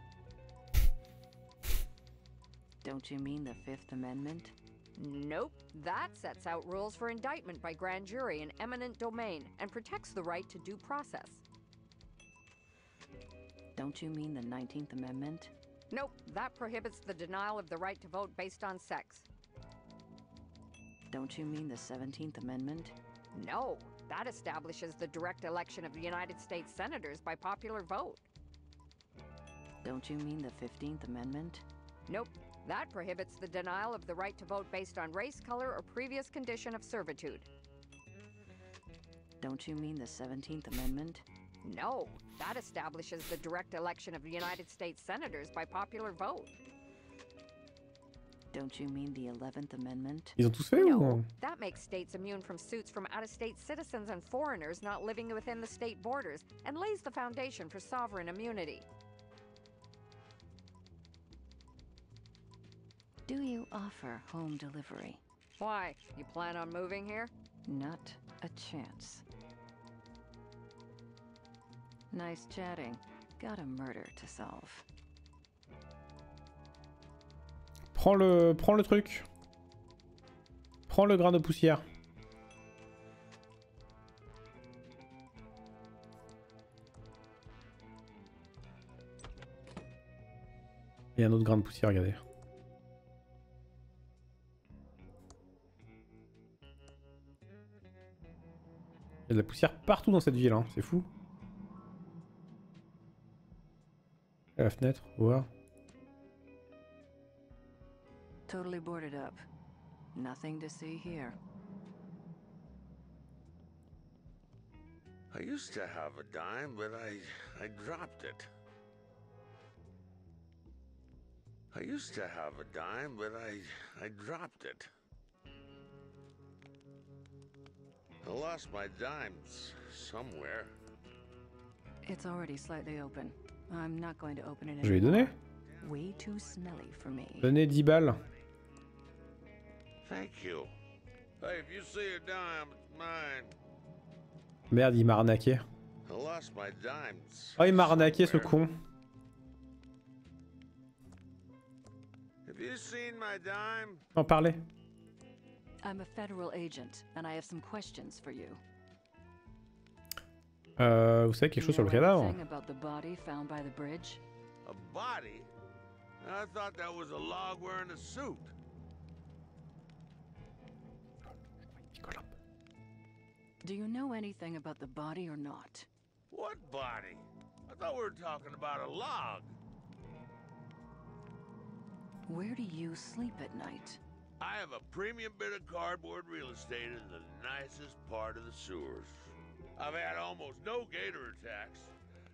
Don't you mean the Fifth Amendment? Nope. That sets out rules for indictment by grand jury in eminent domain and protects the right to due process. Don't you mean the 19th Amendment? Nope. That prohibits the denial of the right to vote based on sex. Don't you mean the 17th Amendment? No. That establishes the direct election of the United States senators by popular vote. Don't you mean the 15th Amendment? Nope. That prohibits the denial of the right to vote based on race, color, or previous condition of servitude. Don't you mean the 17th Amendment? No. That establishes the direct election of the United States senators by popular vote. Don't you mean the 11th Amendment? Ils ont tous fait ou No. That makes states immune from suits from out of state citizens and foreigners not living within the state borders and lays the foundation for sovereign immunity. Do you offer home delivery? Why? You plan on moving here? Not a chance. Nice chatting. Got a murder to solve. Prends le, prends le truc. Prends le grain de poussière. Il y a un autre grain de poussière, regardez. Il y a de la poussière partout dans cette ville, hein. c'est fou. À la fenêtre, voir. Totally boarded up. Nothing to see here. I used to have a dime, but I I dropped it. I used to have a dime, but I I dropped it. I lost my dimes somewhere. It's already slightly open. I'm not going to open it Je vais lui donner. anymore. Way too smelly for me. Donnez 10 balles. Thank you. Hey, if you see a dime, it's mine. Merde, il m'a arnaqué. I lost my dimes. Oh, il m'a arnaqué ce con. Have you seen my dime? En parler. I'm a federal agent, and I have some questions for you. Euh, vous savez quelque chose sur le Know cadavre anything about the body found by the bridge? A body? I thought that was a log wearing a suit. Do you know anything about the body or not? What body? I thought we were talking about a log. Where do you sleep at night? I have a premium bit of cardboard real estate in the nicest part of the sewers. I've had almost no gator attacks,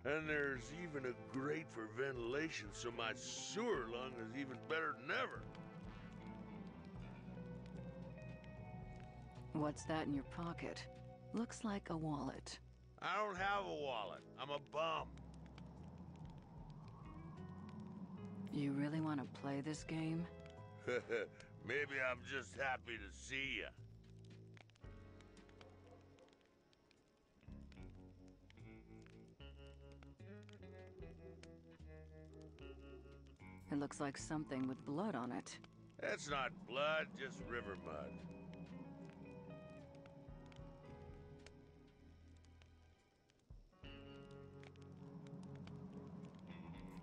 and there's even a grate for ventilation, so my sewer lung is even better than ever. What's that in your pocket? Looks like a wallet. I don't have a wallet. I'm a bum. You really want to play this game? Maybe I'm just happy to see you. It looks like something with blood on it. That's not blood, just river mud.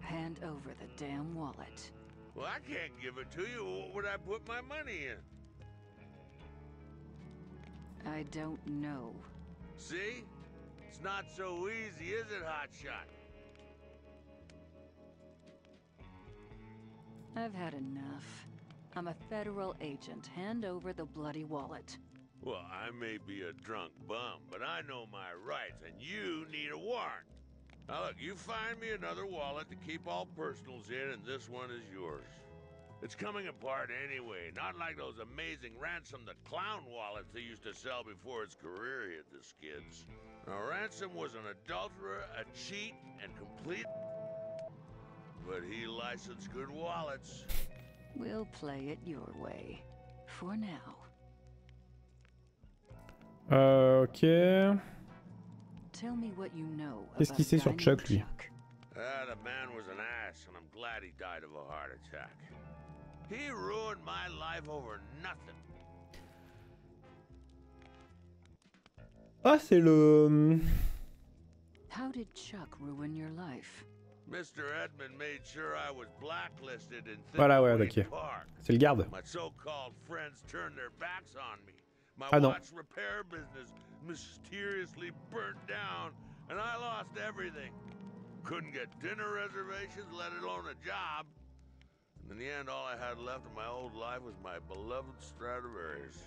Hand over the damn wallet. Well, I can't give it to you. What would I put my money in? I don't know. See? It's not so easy, is it, Hotshot? I've had enough. I'm a federal agent. Hand over the bloody wallet. Well, I may be a drunk bum, but I know my rights, and you need a warrant. Now look, you find me another wallet to keep all personals in, and this one is yours. It's coming apart anyway, not like those amazing Ransom the Clown wallets they used to sell before his career hit the skids. Now, Ransom was an adulterer, a cheat, and complete... But he licensed good wallets. We'll play it your way. For now. Euh, ok. Qu'est-ce qu'il sait sur Chuck, lui? Ah. Ah, c'est le... How did Chuck ruin your life? Mr. Edmund made sure I was blacklisted in Voilà, ouais, ok. Park. C'est le garde. My so-called friends turned their backs on me. My Ah, non. watch repair business mysteriously burnt down, and I lost everything. Couldn't get dinner reservations, let alone a job. And in the end, all I had left of my old life was my beloved Stradivarius.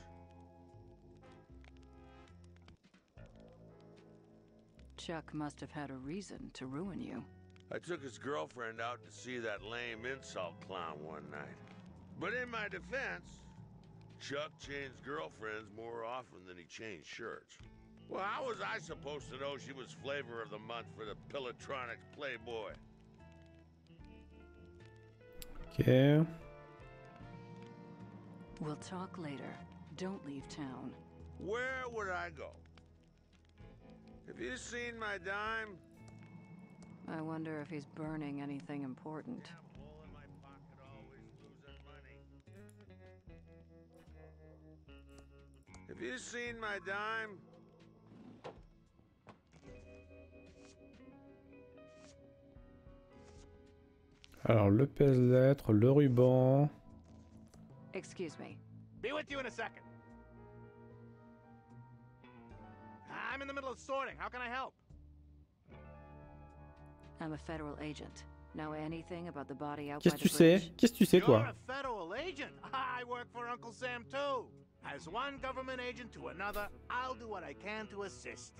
Chuck must have had a reason to ruin you. I took his girlfriend out to see that lame insult clown one night. But in my defense, Chuck changed girlfriends more often than he changed shirts. Well, how was I supposed to know she was flavor of the month for the Pilotronics Playboy? Ok. We'll talk later. Don't leave town. Where would I go? Have you seen my dime? I wonder if he's burning anything important. Have you seen my dime? Alors, le pèse-lettres, le ruban. Excuse me. Be with you in a second. I'm in the middle of sorting. How can I help? I'm a federal agent. Know anything about the body out Qu'est-ce que tu sais? Qu'est-ce que tu sais, You're toi a federal agent. I work for Uncle Sam too. As one government agent to another, I'll do what I can to assist.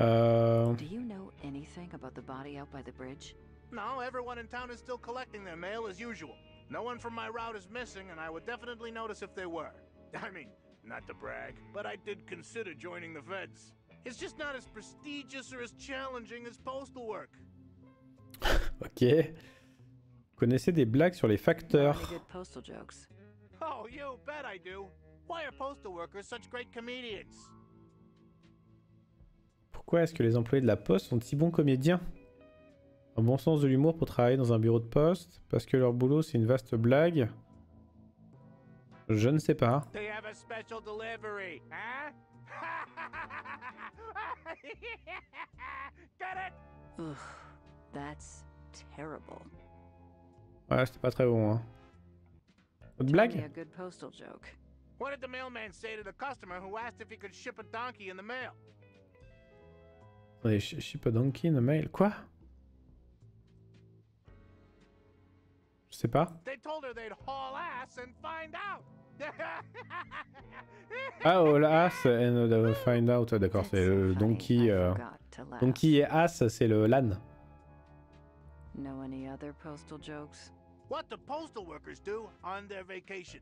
Euh... Do you know anything about the body out by the bridge? No, everyone in town is still collecting their mail as usual. No one from my route is missing, and I would definitely notice if they were. I mean, not to brag, but I did consider joining the feds. It's just not as prestigious or as challenging as postal work. Ok. Connaissez des blagues sur les facteurs. Oh, you bet I do. Why are postal workers such great comedians? Pourquoi est-ce que les employés de la poste sont de si bons comédiens? Un bon sens de l'humour pour travailler dans un bureau de poste? Parce que leur boulot c'est une vaste blague? Je ne sais pas. They have a special delivery, huh? Get it? Ugh, that's terrible. Ouais, c'était pas très bon. Hein. Autre blague? a good postal joke. What did the mailman say to the customer who asked if he could ship a donkey in the mail? Attendez, je ship a donkey in the mail. Quoi? Je sais pas. They told her they'd haul ass and find out. Ah, la ass and the find out. D'accord, c'est le donkey. euh, to laugh. Donkey et ass, c'est le l'âne. Know any other postal jokes? What do postal workers do on their vacation?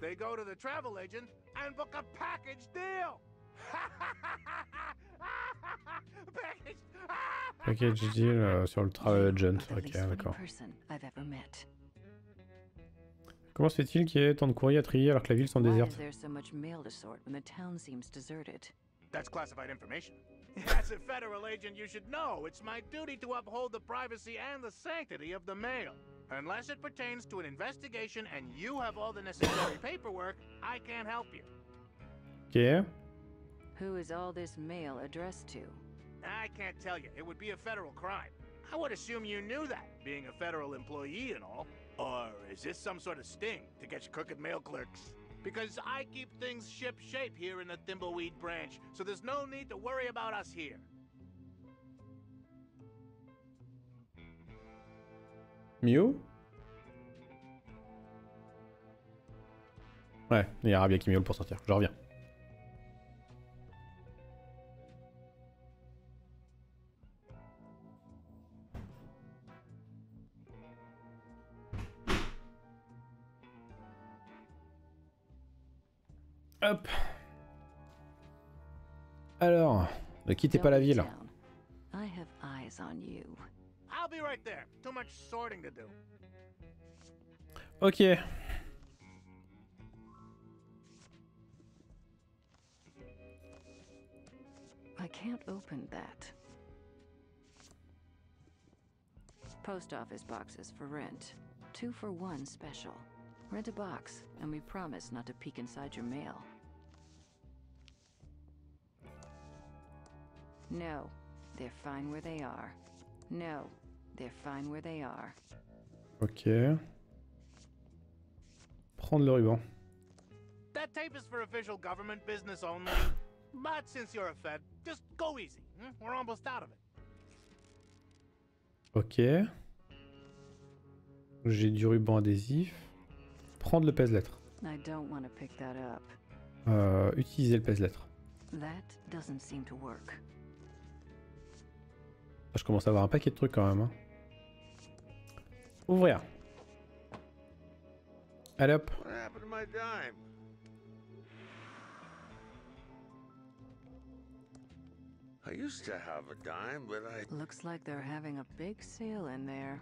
They go to the travel agent and book a package deal. package. Package deal euh, sur le travel agent. Ok, d'accord. Comment se fait-il qu'il y ait tant de courriers à trier alors que la ville semble déserte is there so much mail to sort when the town seems deserted? That's classified information. As a federal agent, you should know it's my duty to uphold the privacy and the sanctity of the mail. Unless it pertains to an investigation and you have all the necessary paperwork, I can't help you. Ok. Who is all this mail addressed to? I can't tell you. It would be a federal crime. I would assume you knew that, being a federal employee and all. Or is this some sort of sting to get you crooked mail clerks? Because I keep things ship shape here in the Thimbleweed branch, so there's no need to worry about us here. Mio Ouais, il y a Arabia qui miaule pour sortir. Je reviens. Hop. Alors, ne quittez pas la Don't be ville. down. I have eyes on you. I'll be right there. Too much sorting to do. Ok. I can't open that. Post office boxes for rent. Two for one special. Rent a box, and we promise not to peek inside your mail. No, they're fine where they are. No, they're fine where they are. Ok. Prendre le ruban. That tape is for official government business only. But since you're a Fed, just go easy. hmm? We're almost out of it. Ok. J'ai du ruban adhésif. Prendre le pèse-lettre. I don't want to pick that up. Euh, utiliser le pèse-lettre. That doesn't seem to work. Ah, Je commence à avoir un paquet de trucs quand même. hein. Ouvrir. Allez hop. What happened to my dime? I used to have a dime, but I. Looks like they're having a big sale in there.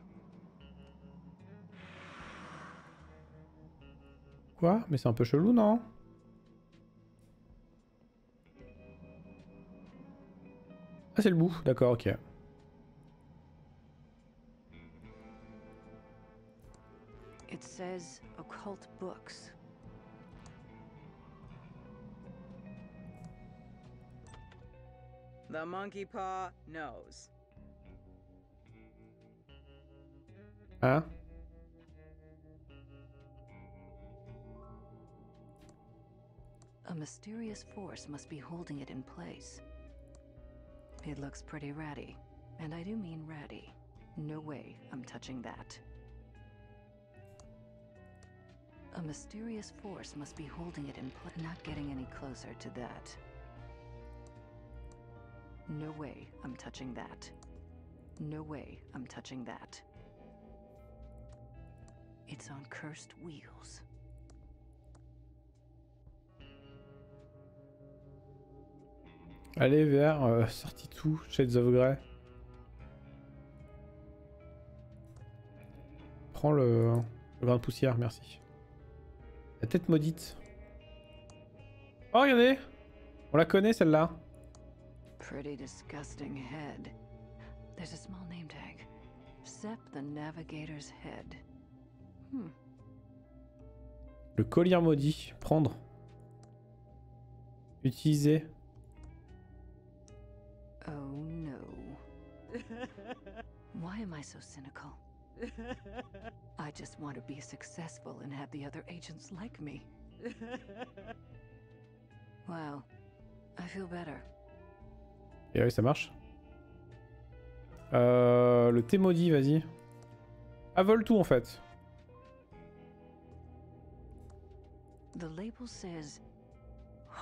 Quoi? Mais c'est un peu chelou, non? Ah, c'est le bout. D'accord, ok. It says occult books. The monkey paw knows. Hein A mysterious force must be holding it in place. It looks pretty ratty, and I do mean ratty. No way I'm touching that. A mysterious force must be holding it in place. Not getting any closer to that. No way I'm touching that. No way I'm touching that. It's on cursed wheels. Allez vers euh, sortie tout, Shades of Grey. Prends le, le grain de poussière, merci. La tête maudite. Oh, regardez On la connaît celle-là. Pretty disgusting head. There's a small name tag. Sep the Navigator's Head. Hmm. Le collier maudit. Prendre. Utiliser. Oh no. Why am I so cynical? I just want to be successful and have the other agents like me. Wow. I feel better. Et oui, ça marche. Euh, le thé maudit, vas-y. Ah, vole tout en fait. The label says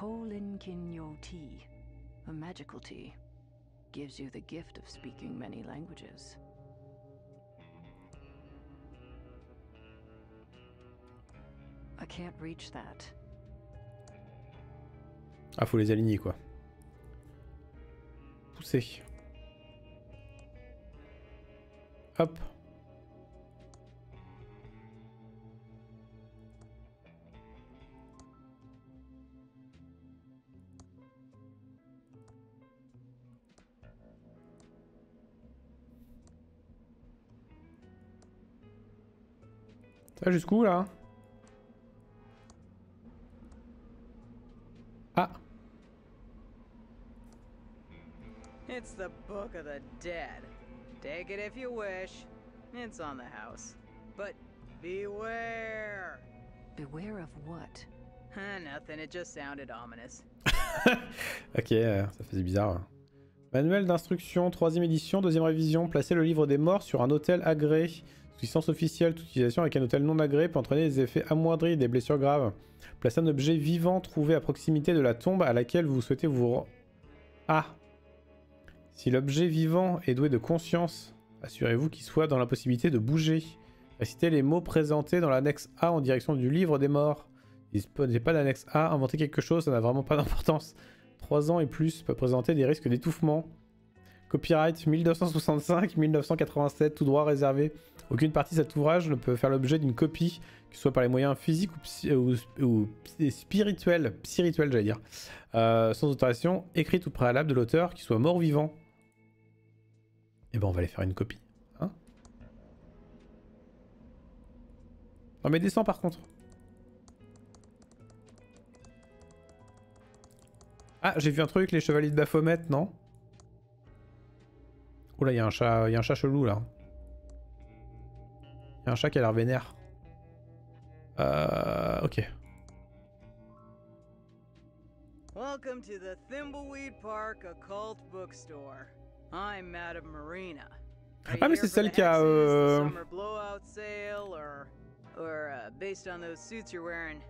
Holinkinyo tea, a magical tea. Gives you the gift of speaking many languages. I can't reach that. Ah, faut les aligner quoi. Pousser. Hop. Ça jusqu'où là? The Book of the Dead. Take it if you wish. It's on the house. But beware. Beware of what? Huh, nothing, it just sounded ominous. Ok, euh, ça faisait bizarre. ouais. Manuel d'instruction, troisième édition, deuxième révision. Placer le livre des morts sur un hôtel agréé. Sous licence officielle, toute utilisation avec un hôtel non agréé peut entraîner des effets amoindris et des blessures graves. Placez un objet vivant trouvé à proximité de la tombe à laquelle vous souhaitez vous... Ah Si l'objet vivant est doué de conscience, assurez-vous qu'il soit dans la possibilité de bouger. Récitez les mots présentés dans l'annexe A en direction du livre des morts. Disposez pas d'annexe A, inventez quelque chose, ça n'a vraiment pas d'importance. 3 ans et plus peut présenter des risques d'étouffement. Copyright 1965-1987, tout droit réservé. Aucune partie de cet ouvrage ne peut faire l'objet d'une copie, que ce soit par les moyens physiques ou, psy- spirituels, spirituels j'allais dire, euh, sans autorisation écrite ou préalable de l'auteur, qui soit mort ou vivant. Et ben on va aller faire une copie. Hein non mais descends par contre. Ah, j'ai vu un truc, les chevaliers de Baphomet, non? Oula, il y a un chat, y a un chat chelou là. Il y a un chat qui a l'air vénère. Euh, Ok. Welcome to the Thimbleweed Park Occult Bookstore. Ah mais c'est for celle qui a... hexes, the euh, summer blowout sale, or, or based on those suits you're wearing,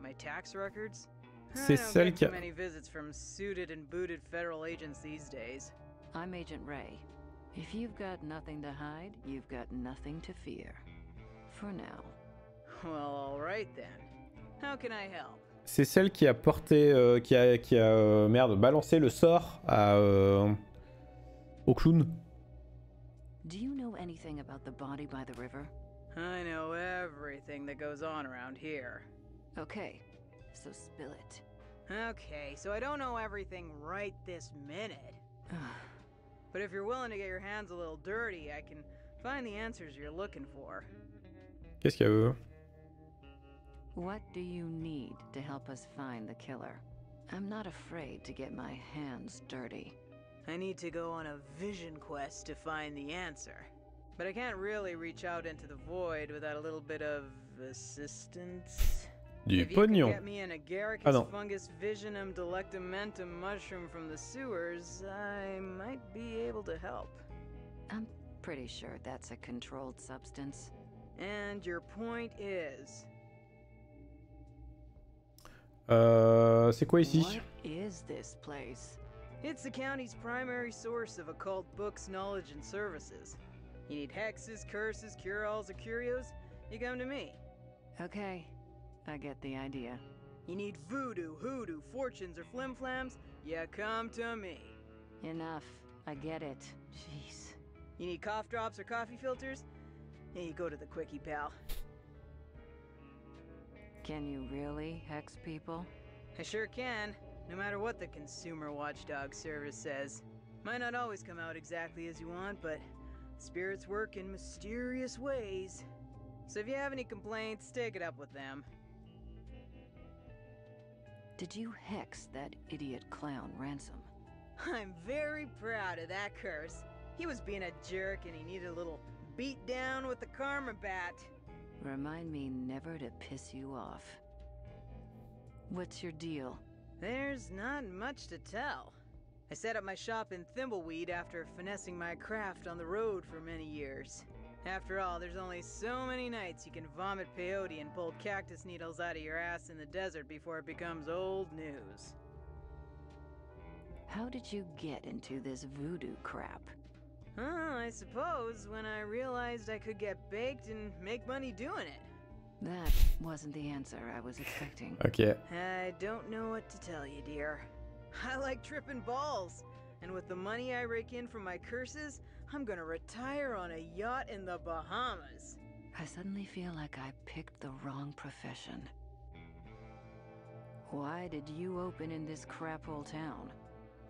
my tax records? C'est celle qui a- many visits from suited and booted federal agents these days. I'm Agent Ray. If you've got nothing to hide, you've got nothing to fear. For now. Well, all right then. How can I help? C'est celle qui a porté, euh, qui a, qui a euh, merde, balancé le sort à, euh, au clown. Do you know anything about the body by the river? I know everything that goes on around here. Okay, so spill it. Okay, so I don't know everything right this minute. but if you're willing to get your hands a little dirty, I can find the answers you're looking for. Qu'est-ce qu'il y a eux What do you need to help us find the killer? I'm not afraid to get my hands dirty. I need to go on a vision quest to find the answer. But I can't really reach out into the void without a little bit of assistance. Du if you could pognon. get me an agaricus Ah non. fungus visionum delectamentum mushroom from the sewers, I might be able to help. I'm pretty sure that's a controlled substance. And your point is? Euh, c'est quoi ici What is this place? It's the county's primary source of occult books, knowledge, and services. You need hexes, curses, cure-alls, or curios? You come to me. Okay, I get the idea. You need voodoo, hoodoo, fortunes, or flimflams? You come to me. Enough. I get it. Jeez. You need cough drops or coffee filters? Yeah, you go to the quickie, pal. Can you really hex people? I sure can, no matter what the Consumer Watchdog Service says. Might not always come out exactly as you want, but spirits work in mysterious ways. So if you have any complaints, take it up with them. Did you hex that idiot clown Ransom? I'm very proud of that curse. He was being a jerk and he needed a little beat down with the karma bat. Remind me never to piss you off. What's your deal? There's not much to tell. I set up my shop in Thimbleweed after finessing my craft on the road for many years. After all, there's only so many nights you can vomit peyote and pull cactus needles out of your ass in the desert before it becomes old news. How did you get into this voodoo crap? I suppose when I realized I could get baked and make money doing it. That wasn't the answer I was expecting. Ok. I don't know what to tell you, dear. I like tripping balls, and with the money I rake in from my curses, I'm gonna retire on a yacht in the Bahamas. I suddenly feel like I picked the wrong profession. Why did you open in this crap hole town?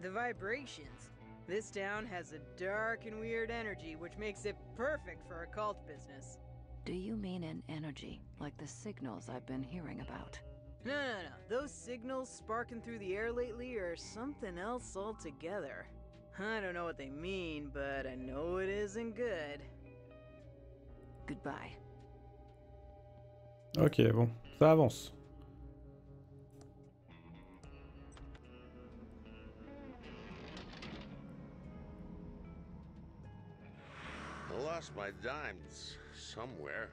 The vibrations. This town has a dark and weird energy, which makes it perfect for occult business. Do you mean an energy, like the signals I've been hearing about? No, no, no. Those signals sparking through the air lately are something else altogether. I don't know what they mean, but I know it isn't good. Goodbye. Ok, bon. Ça avance. I lost my dimes somewhere.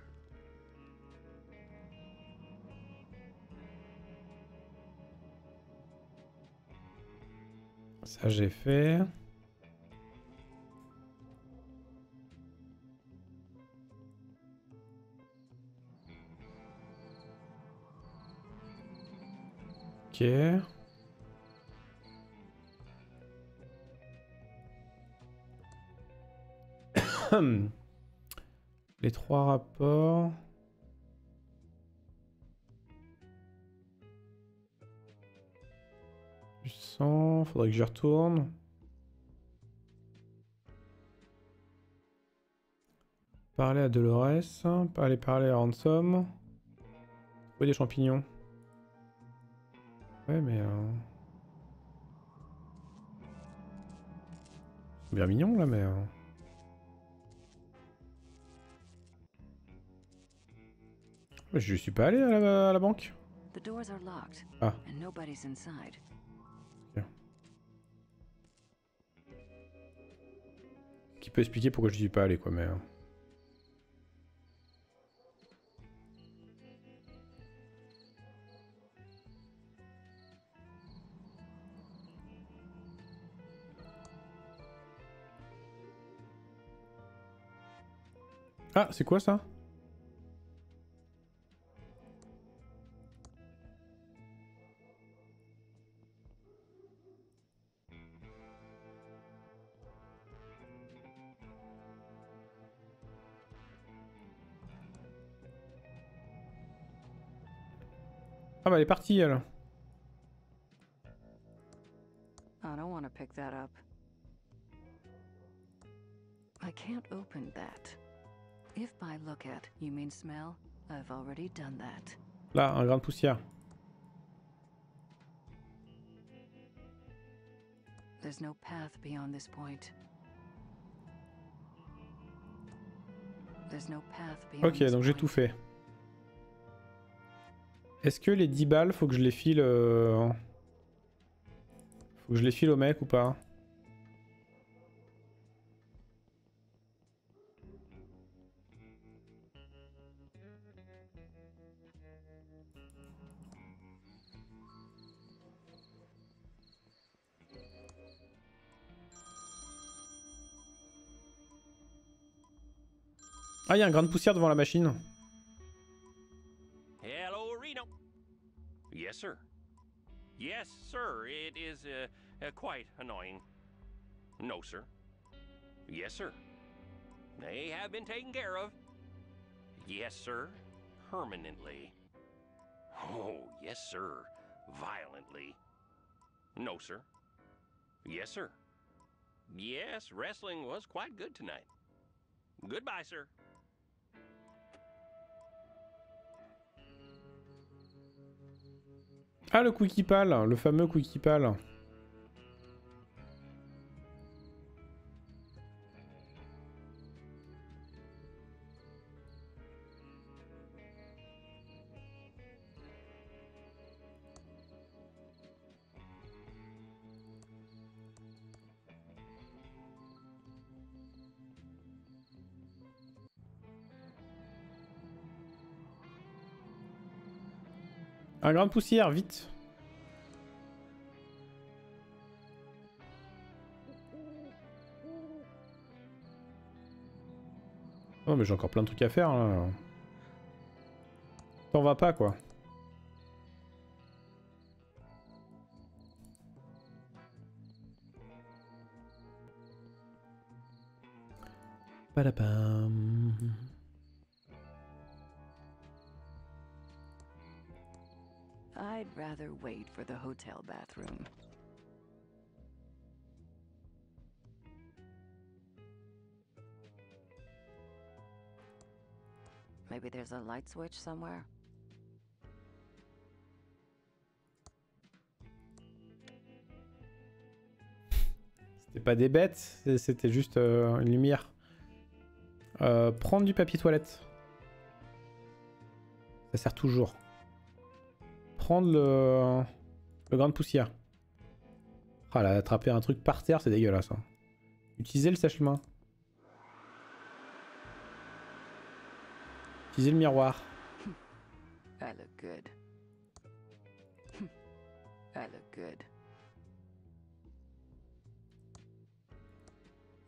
Ça, j'ai fait. Ok. Les trois rapports. Du sang, faudrait que j'y retourne. Parler à Dolores, aller parler à Ransom. Trouver des champignons? Ouais, mais. Euh... sont Bien mignon là, mais. euh, Je suis pas allé à la, à la banque. The doors are locked, Ah. Qui peut expliquer pourquoi je suis pas allé quoi, mais. euh. Ah, c'est quoi ça? Ah bah elle est partie elle. I don't want to pick that up. I can't open that. If by look at you mean smell, I've already done that. Là, un grain de poussière. There's no path beyond this point. There's no path beyond Ok, donc j'ai tout fait. Est-ce que les 10 balles, faut que je les file... euh, Faut que je les file au mec ou pas Ah, il y a un grain de poussière devant la machine. Sir. Yes, sir. It is uh, uh, quite annoying. No, sir. Yes, sir. They have been taken care of. Yes, sir. Permanently. Oh, yes, sir. Violently. No, sir. Yes, sir. Yes, wrestling was quite good tonight. Goodbye, sir. Ah, le Quickie Pal, le fameux Quickie Un grain de poussière, vite. Oh mais j'ai encore plein de trucs à faire là. T'en vas pas quoi. Padapam. I'd rather wait for the hotel bathroom. Maybe there's a light switch somewhere? C'était pas des bêtes, c'était juste euh, une lumière. Euh, prendre du papier toilette. Ça sert toujours. Prendre le, le grain de poussière. Ah là, attraper un truc par terre, c'est dégueulasse. hein. Utiliser le sèche-main. Utiliser le miroir. I look good. I look good.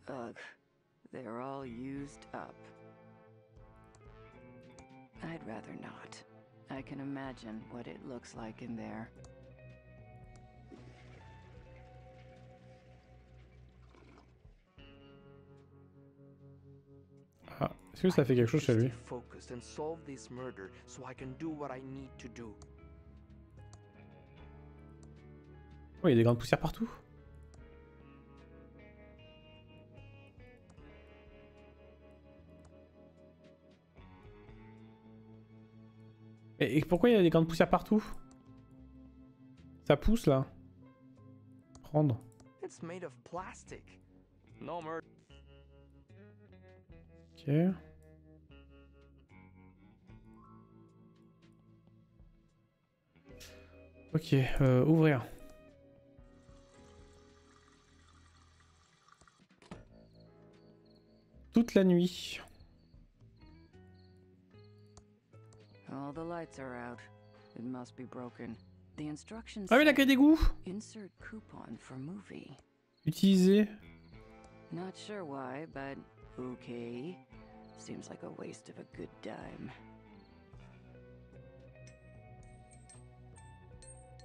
Ugh, they're all used up. I'd rather not. I can imagine what it looks like in there. Ah, est-ce que ça fait quelque chose chez lui? Stay focused and solve this murder so I can do what I need to do. Oh, il y a des grains de poussière partout. Et, et pourquoi il y a des grains de poussière partout? Ça pousse là. Prendre. It's made of plastic. No murder. Ok. Ok, euh, ouvrir. Toute la nuit. All the lights are out. It must be broken. The instructions Ah oui, la clé d'égout Insert coupon for movie. Utiliser. Not sure why, but okay. Seems like a waste of a good dime.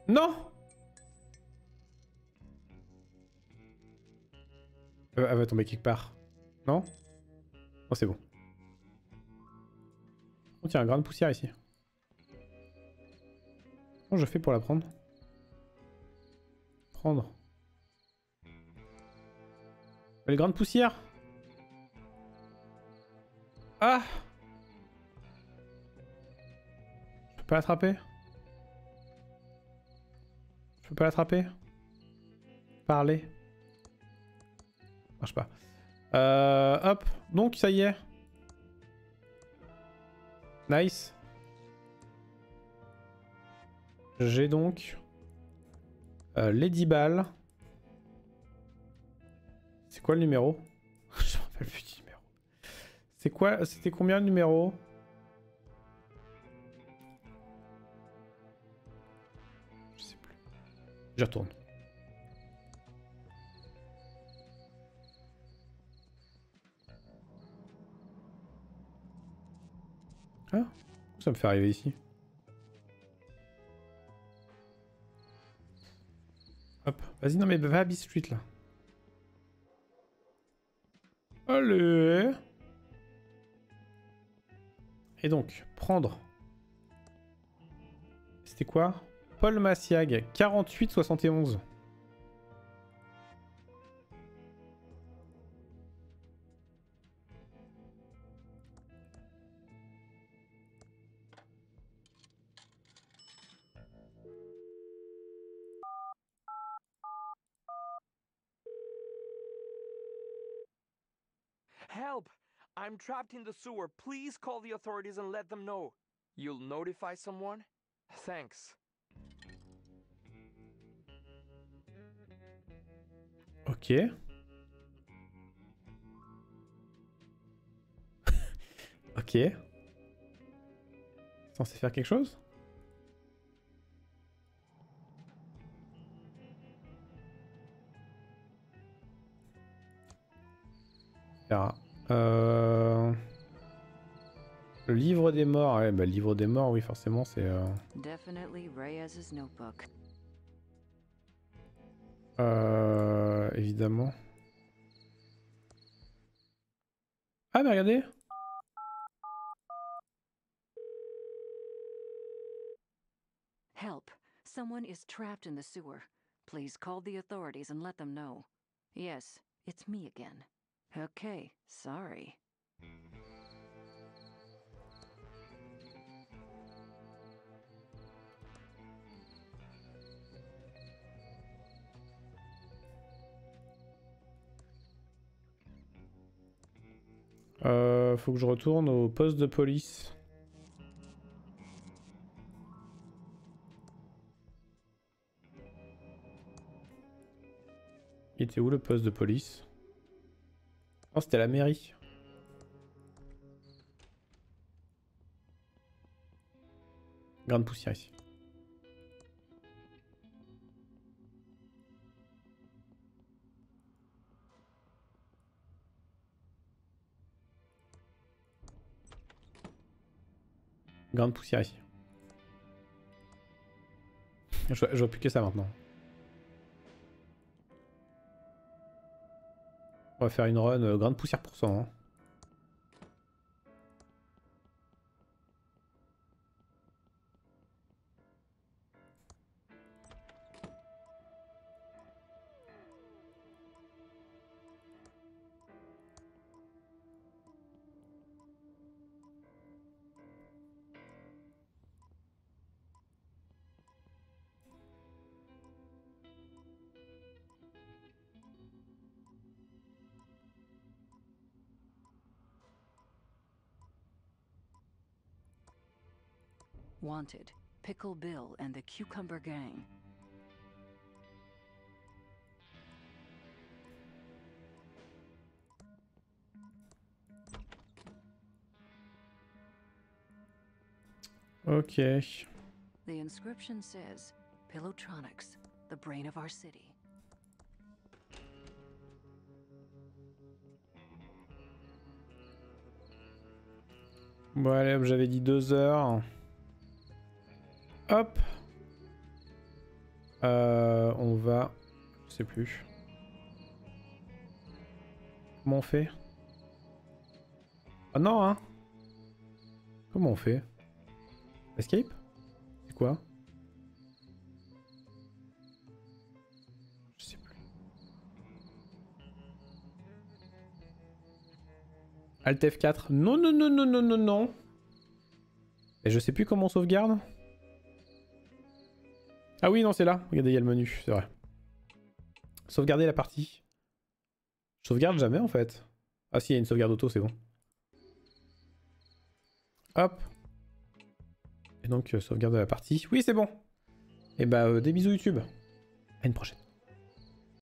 Non elle elle va tomber quelque part. Non Oh, c'est bon. Tiens, un grain de poussière ici. Comment je fais pour la prendre? Prendre. Le grain de poussière Ah Je peux pas l'attraper? Je peux pas l'attraper? Parler? Marche pas. Euh, hop. Donc, ça y est. Nice. J'ai donc euh, les 10 balles. C'est quoi le numéro? Je me rappelle plus du numéro. C'est quoi C'était combien le numéro? Je sais plus. J'y retourne. Ça me fait arriver ici. Hop. Vas-y, non mais va à Street là. Allez Et donc, prendre. C'était quoi Paul Massiag, 48,71. Help! I'm trapped in the sewer. Please call the authorities and let them know. You'll notify someone? Thanks. Ok. ok. Censé faire quelque chose Euh... Le livre des morts, ouais, bah, le livre des morts, oui, forcément, c'est. euh, Definitely Reyes's notebook. euh, évidemment. Ah, mais regardez! Help! Someone is trapped in the sewer. Please call the authorities and let them know. Yes, it's me again. Okay, sorry. Euh, faut que je retourne au poste de police. Il était où le poste de police? C'était la mairie. Grain de poussière ici. Grain de poussière ici. Je vois, je vois plus que ça maintenant. On va faire une run euh, grain de poussière pour cent. hein. Wanted. Pickle Bill and the Cucumber Gang. Ok. The inscription says, Pillowtronics, the brain of our city. Bon allez, j'avais dit deux heures. Hop. Euh, on va... Je sais plus. Comment on fait? Ah non, hein Comment on fait? Escape? C'est quoi? Je sais plus. Alt F4. Non, non, non, non, non, non, non. Et je sais plus comment on sauvegarde. Ah oui, non, c'est là. Regardez, il y a le menu, c'est vrai. Sauvegarder la partie. Je sauvegarde jamais, en fait. Ah si, il y a une sauvegarde auto, c'est bon. Hop. Et donc, euh, sauvegarde la partie. Oui, c'est bon. Et bah, euh, des bisous YouTube. À une prochaine.